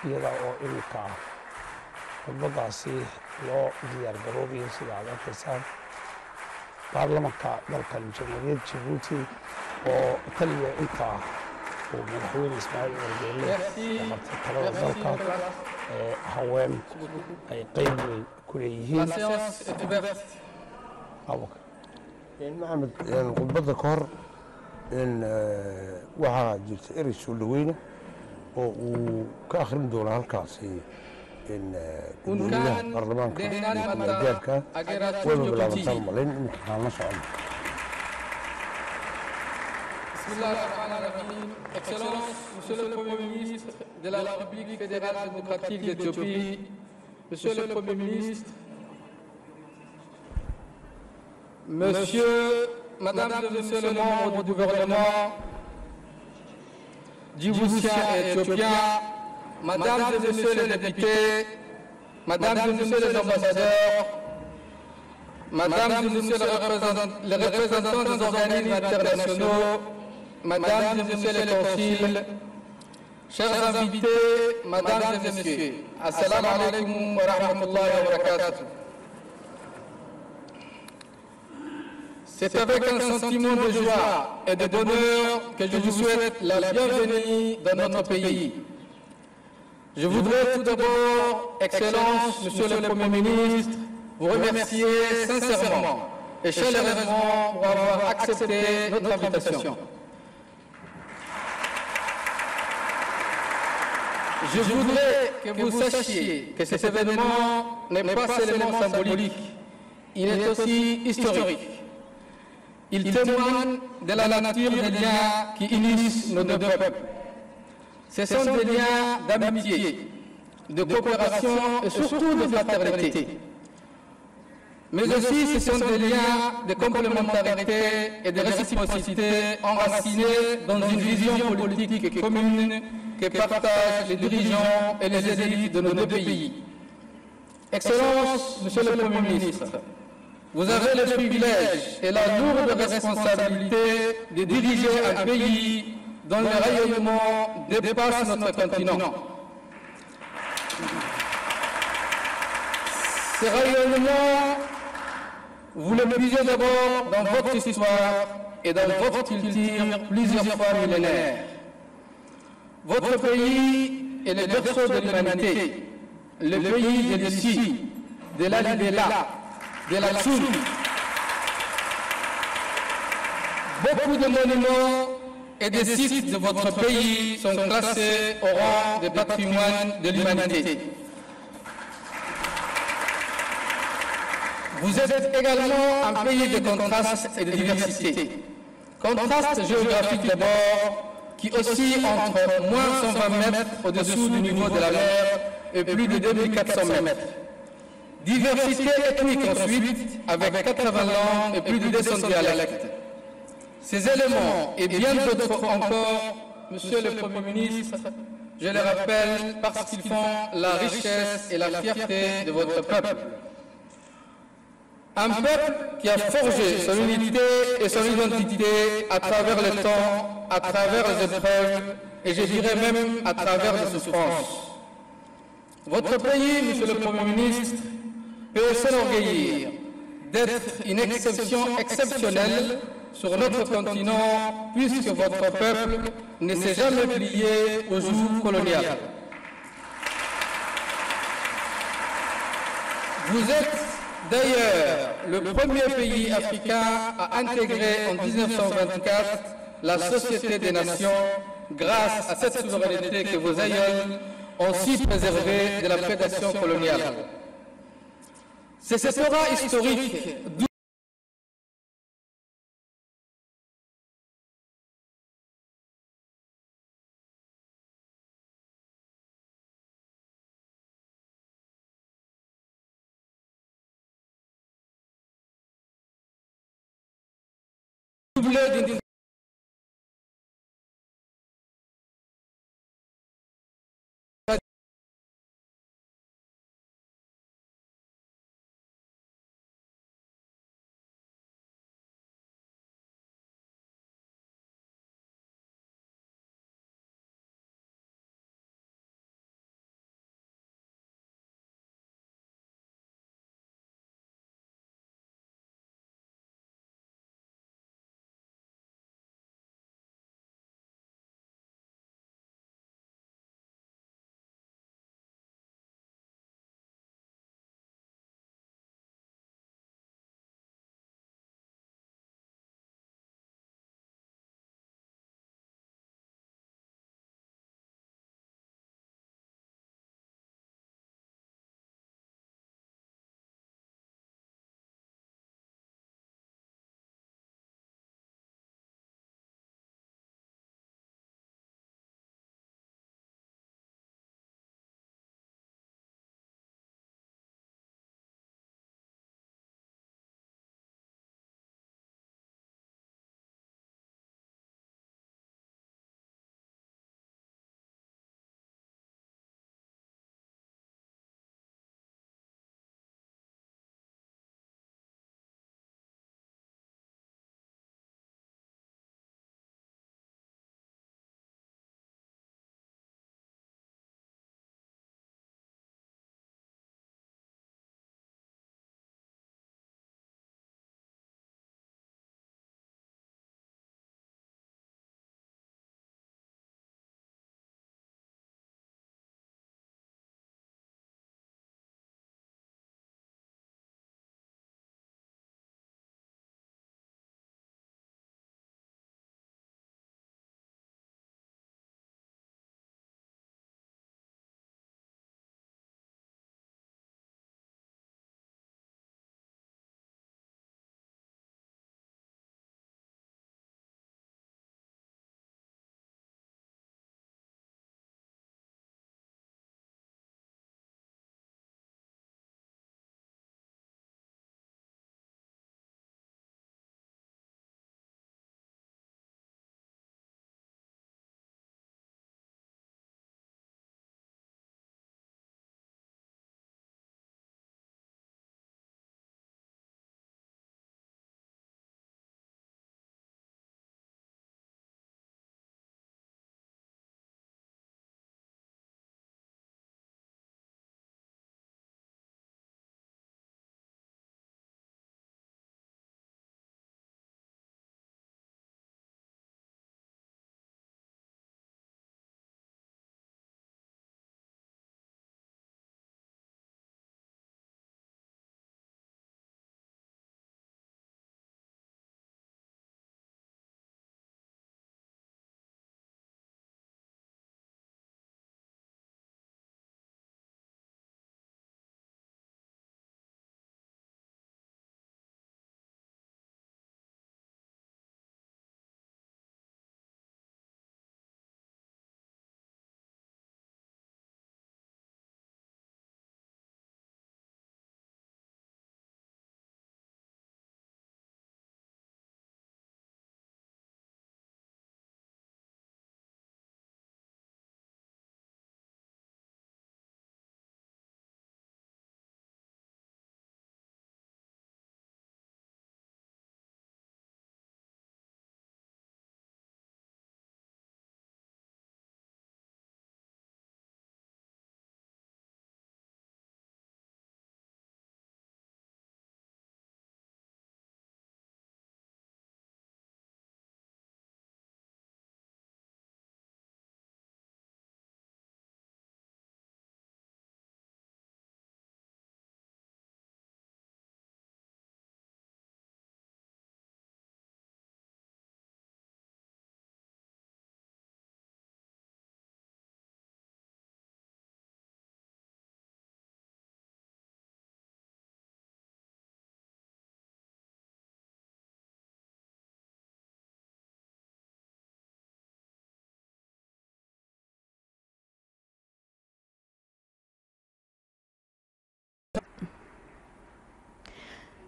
iyada oo iminka ah khudbaddaasi loo diyaar garoobayo sida aad arkaysaan baarlamanka dalkan jamhuuriyadda jabuuti oo taliya intaa uu madaxweyne ismaaciil wargeelle ee qabtay talada dalka ee haween ay qeyb weyn ku leeyihiin. Maxamed khudbadda ka hor waxaa jirta erey soo dhaweyna oo uu ka akhrin doono halkaasi gudoomiyaha Unkan baarlamaanka maalgaarka wayba la. Excellence, Monsieur le Premier ministre de la République fédérale démocratique d'Éthiopie, Monsieur le Premier ministre, Monsieur, Madame et Monsieur le membre du gouvernement djiboutien et éthiopien, Madame et Monsieur les députés, Madame et Monsieur les ambassadeurs, Madame et Messieurs les représentants, des organismes internationaux, Mesdames et Messieurs les consuls, chers invités, Mesdames et Messieurs, Assalamu alaikum wa rahmatullahi wa barakatuh. C'est avec un sentiment de joie et de bonheur que je vous souhaite la bienvenue dans notre pays. Je voudrais tout d'abord, Excellence, Monsieur le Premier ministre, vous remercier sincèrement et chaleureusement pour avoir accepté notre invitation. Je voudrais que vous sachiez que cet événement n'est pas seulement symbolique, il est aussi historique. Il témoigne de la nature des liens qui unissent nos deux peuples. Ce sont des liens d'amitié, de coopération et surtout de fraternité. Mais aussi ce sont des liens de complémentarité et de réciprocité enracinés dans une vision politique commune que partagent les dirigeants et les élites de nos deux pays. Excellence, Monsieur le Premier ministre, vous avez le privilège et la lourde responsabilité de diriger un pays dont le rayonnement dépasse notre continent. Ce rayonnement, vous le puisez d'abord dans votre histoire et dans votre culture plusieurs fois millénaire. Votre pays est le berceau de l'humanité, le pays de l'ici, de la Libéla, de la Tsoum. Beaucoup de monuments et des sites de votre pays sont classés au rang de patrimoine de l'humanité. Vous êtes également un pays de contrastes et de diversité. Contraste géographique d'abord, qui oscille entre moins 120 mètres au-dessous du niveau de la mer et plus de 2400 mètres. Diversité ethnique ensuite, avec 80 langues et plus de 200 dialectes. Ces éléments et bien d'autres encore, Monsieur le Premier ministre, je les rappelle parce qu'ils font la richesse et la fierté de votre peuple. Un peuple qui a forgé son unité et son identité à travers le temps, à travers les épreuves et je dirais même à travers les souffrances. Votre pays, Monsieur le Premier ministre, peut s'enorgueillir d'être une exception exceptionnelle sur notre continent puisque votre peuple ne s'est jamais plié au joug colonial. Vous êtes d'ailleurs le premier pays africain à intégrer en 1924 la Société des Nations grâce à cette souveraineté que vos aïeuls ont si préservée de la prédation coloniale. C'est ce aura historique doublé léegi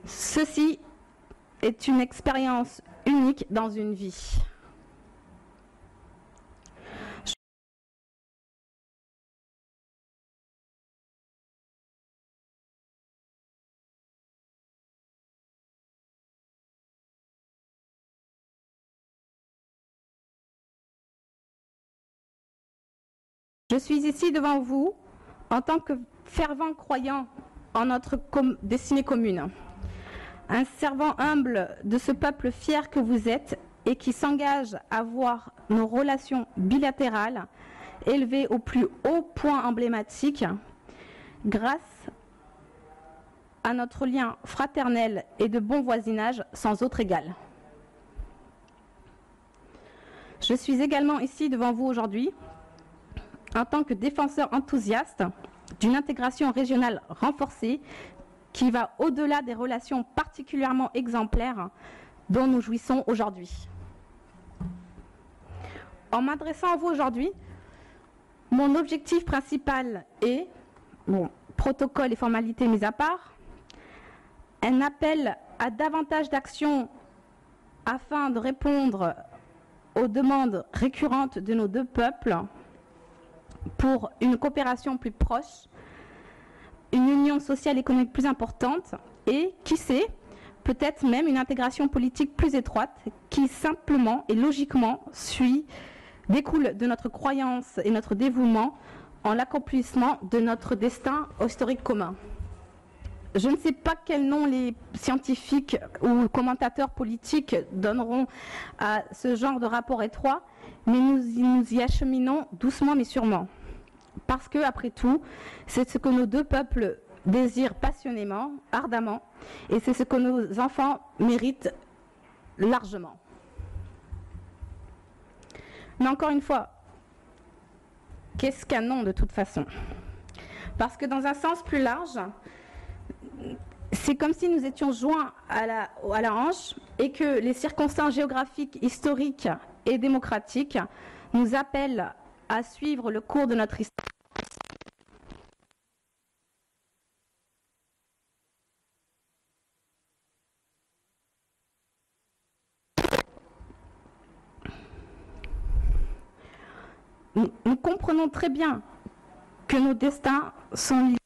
Ceci est une expérience unique dans une vie. Je suis ici devant vous en tant que fervent croyant en notre destinée commune. Un servant humble de ce peuple fier que vous êtes et qui s'engage à voir nos relations bilatérales élevées au plus haut point emblématique grâce à notre lien fraternel et de bon voisinage sans autre égal. Je suis également ici devant vous aujourd'hui en tant que défenseur enthousiaste d'une intégration régionale renforcée qui va au-delà des relations particulièrement exemplaires dont nous jouissons aujourd'hui. En m'adressant à vous aujourd'hui, mon objectif principal est, bon, protocole et formalités mis à part, un appel à davantage d'actions afin de répondre aux demandes récurrentes de nos deux peuples pour une coopération plus proche, une union sociale et économique plus importante et, qui sait, peut-être même une intégration politique plus étroite qui simplement et logiquement suit, découle de notre croyance et notre dévouement en l'accomplissement de notre destin historique commun. Je ne sais pas quel nom les scientifiques ou commentateurs politiques donneront à ce genre de rapport étroit, mais nous, nous y acheminons doucement mais sûrement. Parce que, après tout, c'est ce que nos deux peuples désirent passionnément, ardemment, et c'est ce que nos enfants méritent largement. Mais encore une fois, qu'est-ce qu'un nom de toute façon? Parce que dans un sens plus large, c'est comme si nous étions joints à la, à la hanche et que les circonstances géographiques, historiques et démocratiques nous appellent à suivre le cours de notre histoire. Nous, comprenons très bien que nos destins sont liés.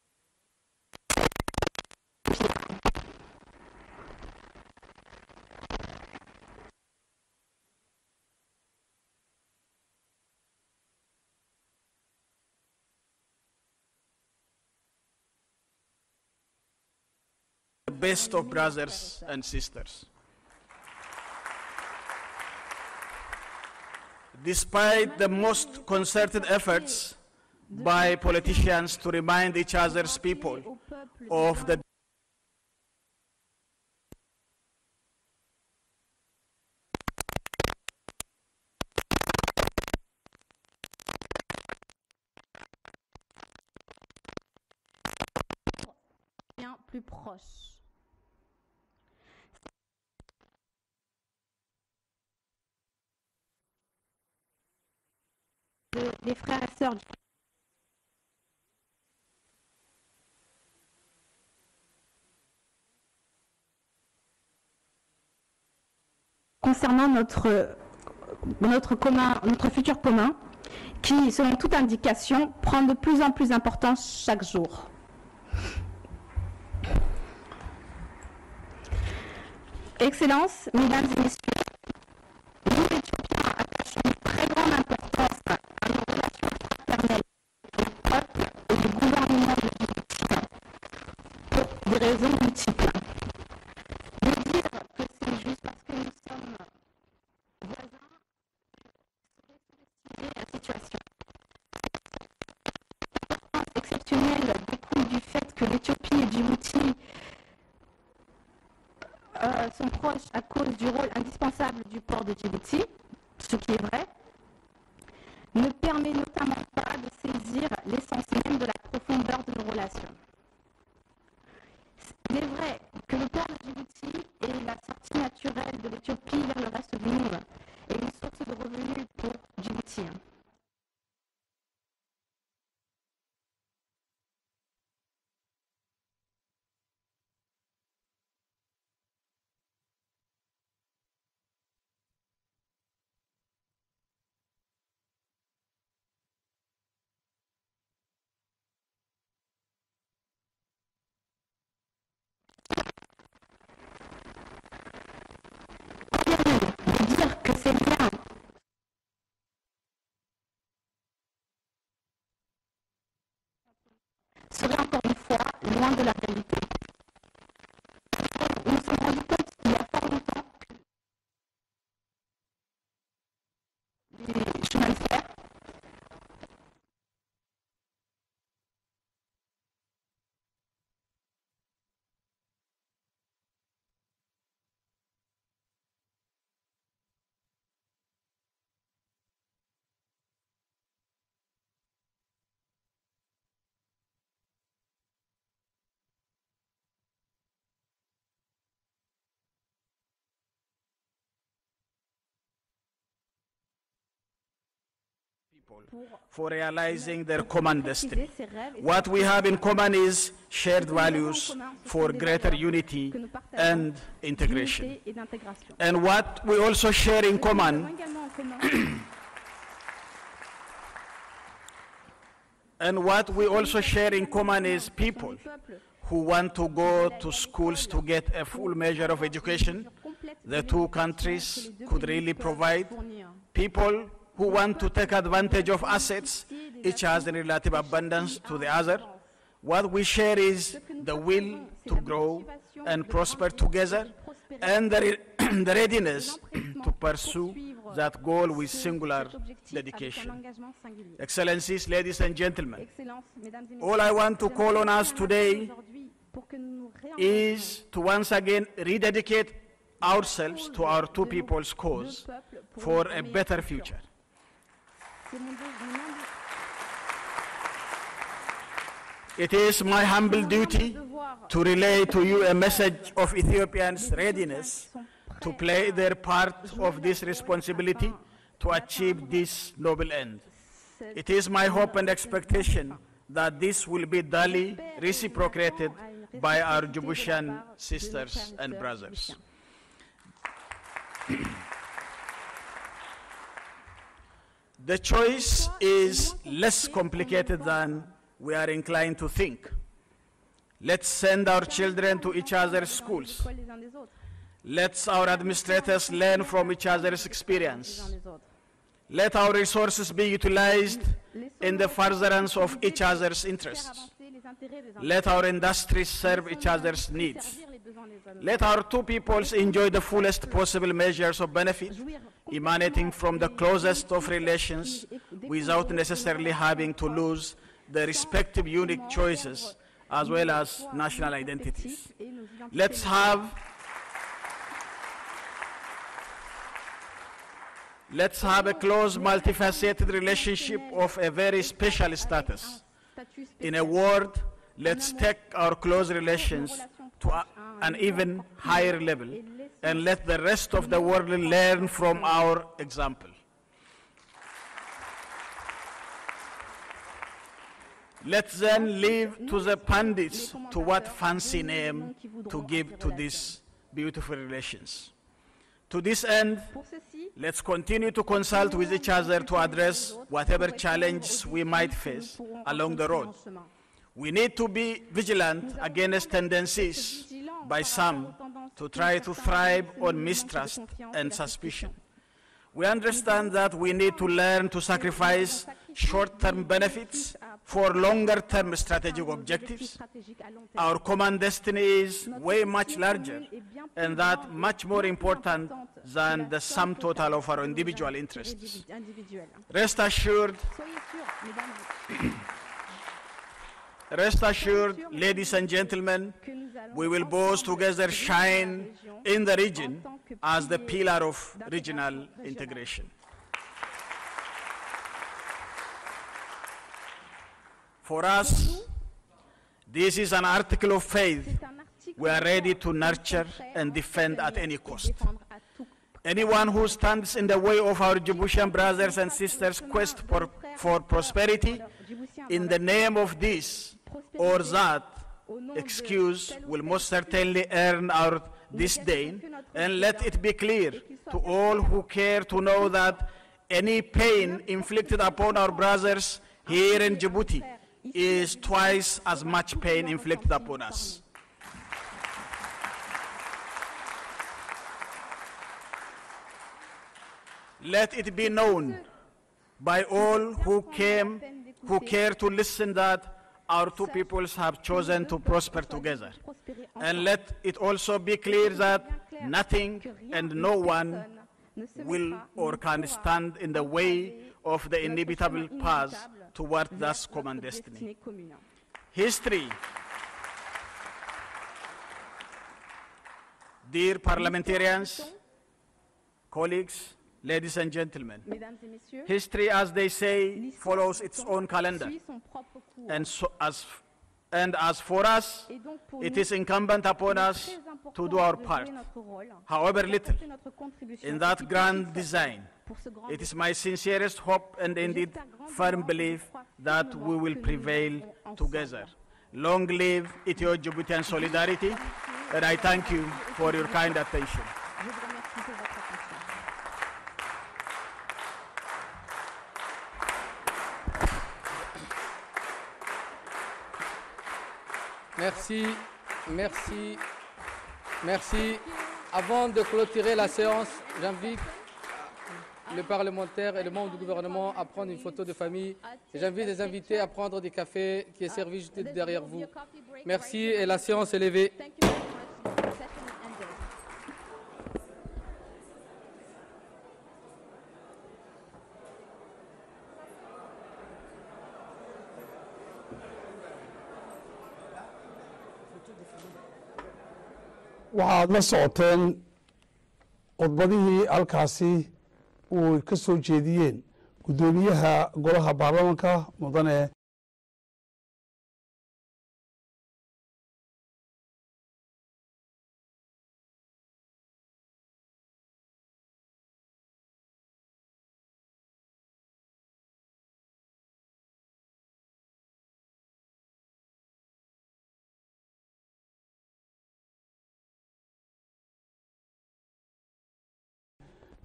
Best of brothers and sisters. Despite the most concerted efforts by politicians to remind each other's people of the plus proche. Frères et sœurs du- concernant notre, notre, commun, notre futur commun, qui, selon toute indication, prend de plus en plus d'importance chaque jour. Excellences, mesdames et messieurs, euh, sont proches à cause du rôle indispensable du port de Djibouti, ce qui est vrai, for realizing their common destiny. préciser ses rêves et What we have in common is shared values for greater unity que nous partageons and integration. d'unité et d'intégration. And what we also share in common également en commun and what we also share in common is people who want to go to schools to get a full measure of education the two countries could really provide people who want to take advantage of assets, each has a relative abundance to the other. What we share is the will to grow and prosper together and the, the readiness to pursue that goal with singular dedication. Excellencies, ladies and gentlemen, all I want to call on us today is to once again rededicate ourselves to our two people's cause for a better future. It is my humble duty to relay to you a message of Ethiopians' readiness to play their part of this responsibility to achieve this noble end. It is my hope and expectation that this will be duly reciprocated by our Djiboutian sisters and brothers. The choice is less complicated than we are inclined to think. Let's send our children to each other's schools. Let our administrators learn from each other's experience. Let our resources be utilized in the furtherance of each other's interests. Let our industries serve each other's needs. Let our two peoples enjoy the fullest possible measures of benefit emanating from the closest of relations without necessarily having to lose the respective unique choices as well as national identities. Let's have Let's have a close, multifaceted relationship of a very special status. In a word, let's take our close relations to an even higher level and let the rest of the world learn from our example. Let's then leave to the pundits to what fancy name to give to these beautiful relations. To this end, let's continue to consult with each other to address whatever challenges we might face along the road. We need to be vigilant against tendencies by some to try to thrive on mistrust and suspicion. We understand that we need to learn to sacrifice short-term benefits for longer-term strategic objectives. stratégique à long terme. Our common destiny is way much larger and that much more important than the sum total of our individual interests. Rest assured, Soyez sûrs, mesdames, rest assured, ladies and gentlemen, we will both together shine in the region as the pillar of regional integration. For us, this is an article of faith we are ready to nurture and defend at any cost. Anyone who stands in the way of our Djiboutian brothers and sisters' quest for, for prosperity in the name of this or that excuse will most certainly earn our disdain and let it be clear to all who care to know that any pain inflicted upon our brothers here in Djibouti is twice as much pain inflicted upon us. Let it be known by all who came, who care to listen that our two peoples have chosen to prosper together. And let it also be clear that nothing and no one will or can stand in the way of the inevitable path toward this common destiny. History. Dear parliamentarians, colleagues, ladies and gentlemen, Mesdames et messieurs, history, as they say, follows its own calendar. suit son propre cours. And, so, as, and as for us, Et donc pour it is incumbent upon us to do our part. jouer notre rôle, However little, d'apporter notre contribution in that grand design, pour ce grand it is my sincerest hope and indeed firm belief that we will prevail together. Long live Ethio-Djiboutian solidarity, and I thank you for your kind attention. Merci, merci, merci. Avant de clôturer la séance, j'invite les parlementaires et les membres du gouvernement à prendre une photo de famille. J'invite les invités à prendre des cafés qui est servi juste derrière vous. Merci et la séance est levée. Waxaad la socoteen khudbadihii halkaasi uu ka soo jeediyeen guddoomiyaha golaha baarlamanka mudane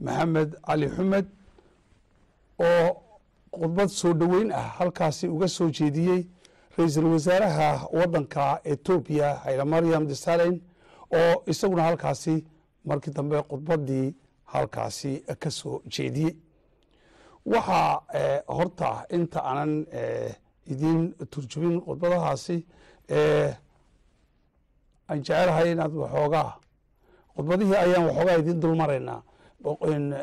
maxamed cali xumed oo khudbad soo dhoweyn ah halkaasi uga soo jeediyey ra'iisul wasaaraha waddanka etoobiya hayla maryam desaleyn oo isaguna halkaasi markii dambe khudbaddii halkaasi ka soo jeediyey. Waxaa eh, horta inta aanan eh, idiin turjubin khudbadahaasi eh, aan jecelahay inaad waxoogaa. Khudbadihii ayaan waxoogaa idiin dulmaraynaa. Bo- in,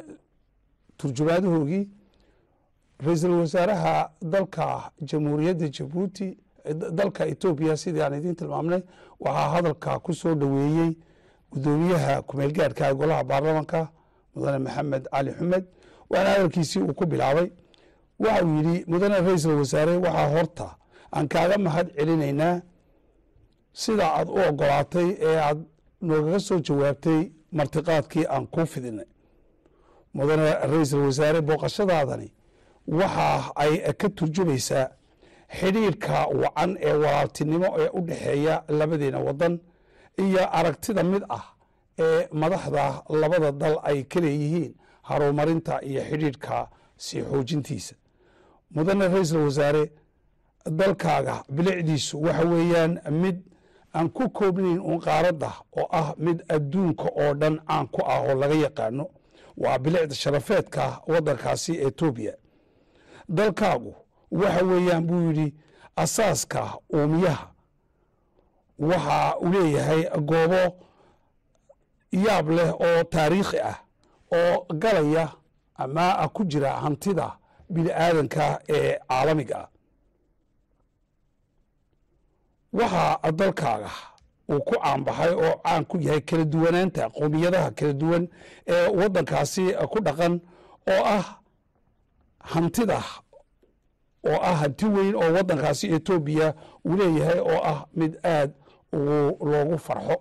turjumaadahoogii ra'iisul wasaaraha dalka jamhuuriyadda jabuuti da- dalka etoobiya sidii aan idiin tilmaamnay waxaa hadalka ku soo dhoweeyey guddoomiyaha kumeel gaadhka ee golaha baarlamanka mudane maxamed cali xumed waana hadalkiisii uu ku bilaabay. Waxa uu yidhi mudane ra'iisul wasaare waxaa horta aan kaaga mahad celinaynaa sida aad u ogolaatay ee aad noogaga soo jawaabtay martiqaadkii aan kuu fidinay mudane ra'iisul wasaare booqashadaadani waxa ay ka turjumaysaa xidhiirka wacan ee walaaltinimo ee u dhexeeya labadeena wadan iyo aragtida mid ah ee madaxda labada dal ay ka leeyihiin horumarinta iyo xidhiirka sii xoojintiisa mudane ra'iisul wasaare dalkaaga bilicdiisu waxa weeyaan mid aan ku koobnayn uun qaaradda oo ah mid adduunka oo dhan caan ku ah oo laga yaqaano waa bilicda sharafeedka waddankaasi etoobiya dalkaagu waxa weeyaan buu yidhi asaaska uumiyaha. Waxa uu leeyahay goobo yaab leh oo taariikhi ah oo galaya ama ku jira hantida bini aadanka ee caalamiga ah. Waxaa dalkaaga uu ku caanbaxay oo caan ku yahay kala duwanaanta qowmiyadaha kala duwan ee waddankaasi ku dhaqan oo ah hantida oo ah hanti weyn oo waddankaasi etoobiya uu leeyahay oo ah mid aad loogu farxo.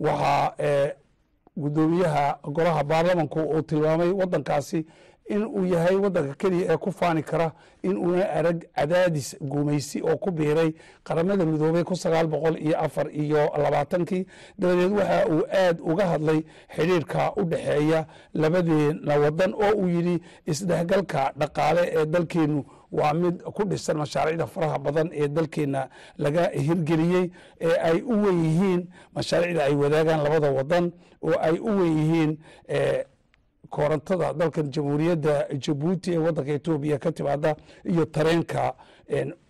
Waxaa ee guddoomiyaha golaha baarlamanku uu tilmaamay waddankaasi in uu yahay waddanka keliya ee ku faani kara in uuna arag cadaadis gumaysi oo ku biiray qaramada midoobay kun sagaal boqol iyo afar iyo labaatankii. Dabadeed waxa uu aad uga hadlay xidhiirka u dhexeeya labadeena wadan oo uu yidhi isdhexgalka dhaqaale ee dalkeenu waa mid ku dhisan mashaariicda faraha badan ee dalkeena laga hirgeliyey ee ay u wen yihiin mashaariicda ay wadaagaan labada wadan oo ay u wen yihiin koorantada dalkan jamhuuriyadda jabuuti ee wadanka etoobiya ka timaada iyo tareenka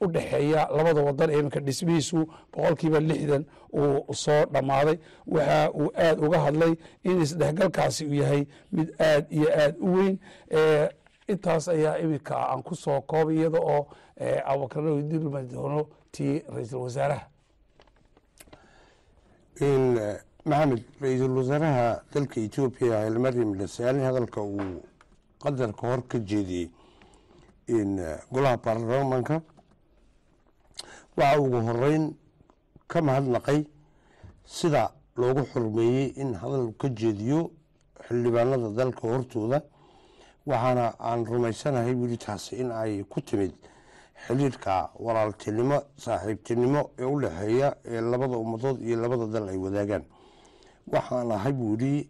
u dhexeeya labada wadan ee iminka dhismihiisu boqolkiiba lixdan uu soo dhammaaday. Waxa uu aad uga hadlay in isdhexgalkaasi uu yahay mid aad iyo aad u weyn intaas ayaa iminka aan ku soo koobay iyada oo abakarna dilma doono tii ra'iisul wasaaraha maxamed ra'iisul wasaaraha dalka etoobiya hayilmaryam dhasaani hadalka uu qadarka hor ka jeediyey golaha baarlamanka waxa ugu horeyn ka mahadnaqay sida loogu xurmeeyey in hadal ka jeediyo xildhibaanada dalka hortooda waxaana aan rumaysanahay weli taasi in ay ku timid xiriirka walaaltinimo saaxiibtinimo ee u dhexeeya ee labada ummadood iyo labada dal ay wadaagaan waxaan ahay buu yidhi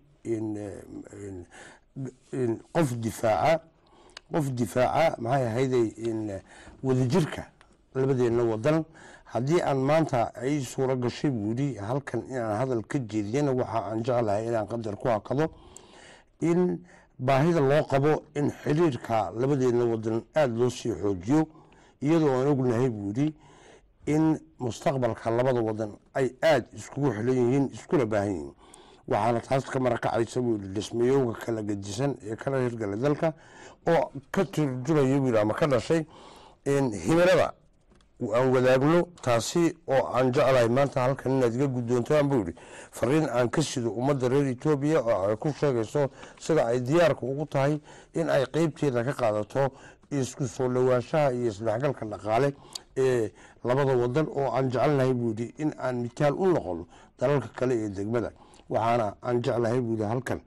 qof difaaca qof difaaca maxay ahayday wadajirka labadeenna wadan. Haddii aan maanta ay suuro gashay buu yidhi halkan inaan hadal ka jeediyana waxa aan jeclahay inaan qadar ku hakado in baahida loo qabo in xiriirka labadeenna wadan aada loo sii xoojiyo iyadoo aan ognahay buu yidhi in mustaqbalka labada wadan ay aada iskugu xilan yihiin iskuna baahan yihiin waxaana taas ka marakacaysa yidhi dhismayowga kala gedisan ee kala hirgala dalka oo ka turjuraya buu yidhi ama ka dhashay himilada aan wadaagno taasi oo aan jeclahay. Maanta halkan inaad iga guddoontaan buu yidhi fariin aan ka sido ummadda reer etoobiya oo ay ku sheegayso sida ay diyaarka ugu tahay in ay qeybteeda ka qaadato isku soo dhowaanshaha iyo isdhexgalka dhaqaale ee labada wadan oo aan jecelnahay buu yidhi in aan mitaal u noqono dalalka kale ee degmada waxaana aan jeclahay buu yidhi halkan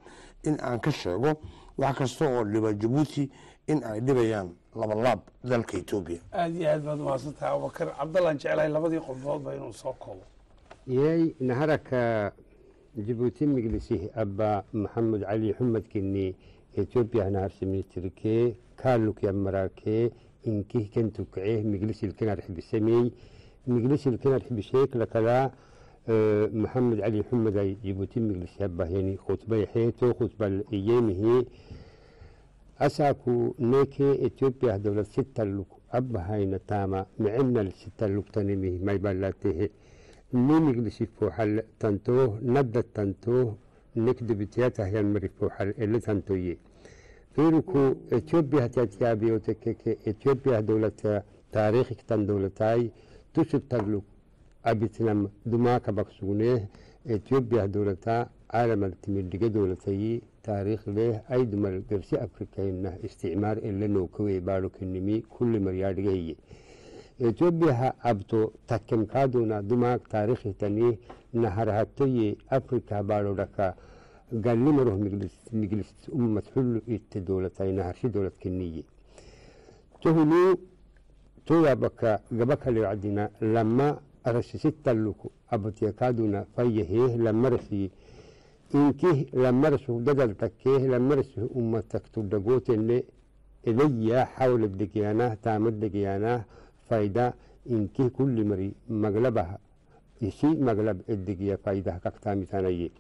in aan ka sheego wax kasta oo dhiba jabuuti in ay dhibayaan labalaab dalka etoobiya aada iyo aad baad umahadsantahay abubakar. Cabdallaan jeclahay labadii qodboodba inuu soo koobo. Yey naharaka jibuuti miglisi abba maxamed cali xumed kini etoobiya naharsiministirkee kaalukya maraakee inkih kentukce miglisilkenar xibisamey آه، محمد علي محمد جيبوتي مجلس هبه يعني خطبة حياته خطبة الأيام هي أساكو نيكي إثيوبيا دولة ستة لوك أب هاي نتاما معنا الستة لوك تنمي ما يبلاته مين يجلس في حل تنتوه ندى تنتوه نكد بتياتا هي المريفو حل اللي تنتوي فيروكو إثيوبيا تياتيا بيوتكك إثيوبيا دولة تاريخك تن دولتاي تشب تلوك. abitilam dumaa kabak sugnee etiyoobiya dowladtaa caalamag timir dhiga dowlatayii taariikh leh ay dumar garsi afrikaynah isticmaar ele nookawey baarokinimi kulli maryaadhigahiye etiyoobiyaha abto takemkaaduna dumaag taariikhitanii naharhatoye afrika baadhodhaka gallimaroh miglis ummat xullu itte dowlataynaharsi dowladkiniye tohunuu toyaabaka gabakaleocdina lama arasisittalluku abutiyakaaduna fayyaheeh lamarsii inkih lamarsu dadaltakkeeh lamarsu ummataktu dhagootelle إلي حول الدقيانة تعمل دقيانة فايدة إنكي كل مري مغلبها. يسي مغلب الدقية فايدة كتامي تانيي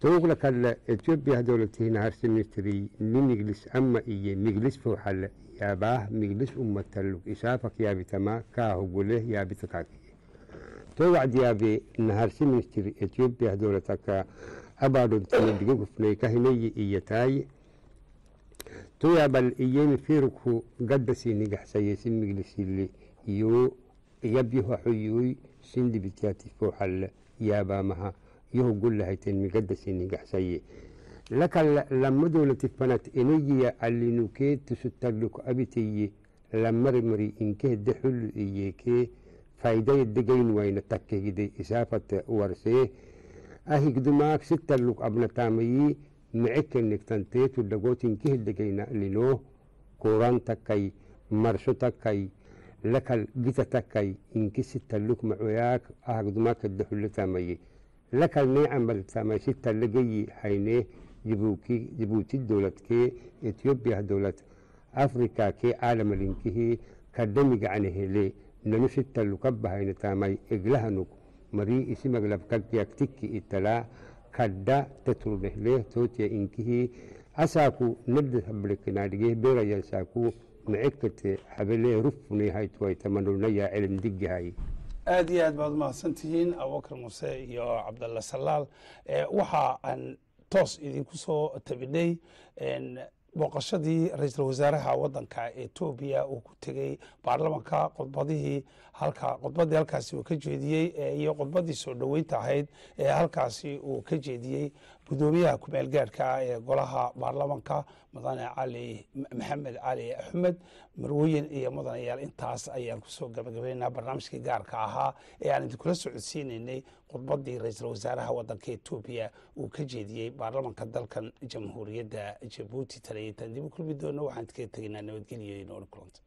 توقل كلا إثيوبيا دولته نهار سنستري لنجلس أما إيه مجلس فوحل. يا باه مجلس أمة تلوك. إسافك يا بتما كاهو قوله يا بتكاكي towacd yaabe naharsi ministri ethiopia dowlataka abaadhontamadiga gufnay kahinayi iyataay toyabal iyemi firku gadda sinigaxsaye sin miglisili iyo yabyahaxoyoy sin yaabamaha yoho gullahayten migadda sinigaxsaye lakal lama dowlati fanat eneyiya allinukee tusutalluk abiteye lamari mari inkehde xullu iyekee faydaye degayn wayna takkehide isaafat warsee ahigdumaak sitalluk abnatamayi micekenigtanteetu dhagootinkih degayna linoo kuran takkay marsho takkay lakal gita takkay inki sitalluk macoyaak ahagdumaakadde xullatamaye lakal neecamaltamay sitallagayi haynee jibuuti dowladkee ethiopia dowlad afrika kee kadhamigacanehele nanu sitallukabahaynatamay eglahanuk marii isi maglabkagyak tikki italaa kadda teturdhehle tootiya inkihi asaaku nabda hablikinaadhigee beeraya saaku micekate habelee rufuni haytuway tamanulnaya cilm digahay aad iyo aad baad umahadsantihiin abubakar muuse iyo cabdalla salaal. Waxa aan toos idinku soo tabinay booqashadii ra'iisul wasaaraha wadanka etoobiya uu ku tegey baarlamanka qodbadihii halka qodbadii halkaasi uu ka jeediyey iyo qodbadii soo dhoweynta ahayd ee halkaasi uu ka jeediyey gudoomiyaha kumeel gaadhka ee golaha baarlamanka mudane cali maxamed cali axmed marweyn iyo mudanayaal intaas ayaan ku soo gabagabaynaa barnaamijkii gaarka ahaa ee aan idinkula socodsiinaynay khudbadii ra'iisul wasaaraha wadanka etoobiya uu ka jeediyey baarlamanka dalkan jamhuuriyadda jabuuti. Talayataan dib u kulmi doono waxaan idkaga tegaynaa nabadgelyo iyo nooli kulanta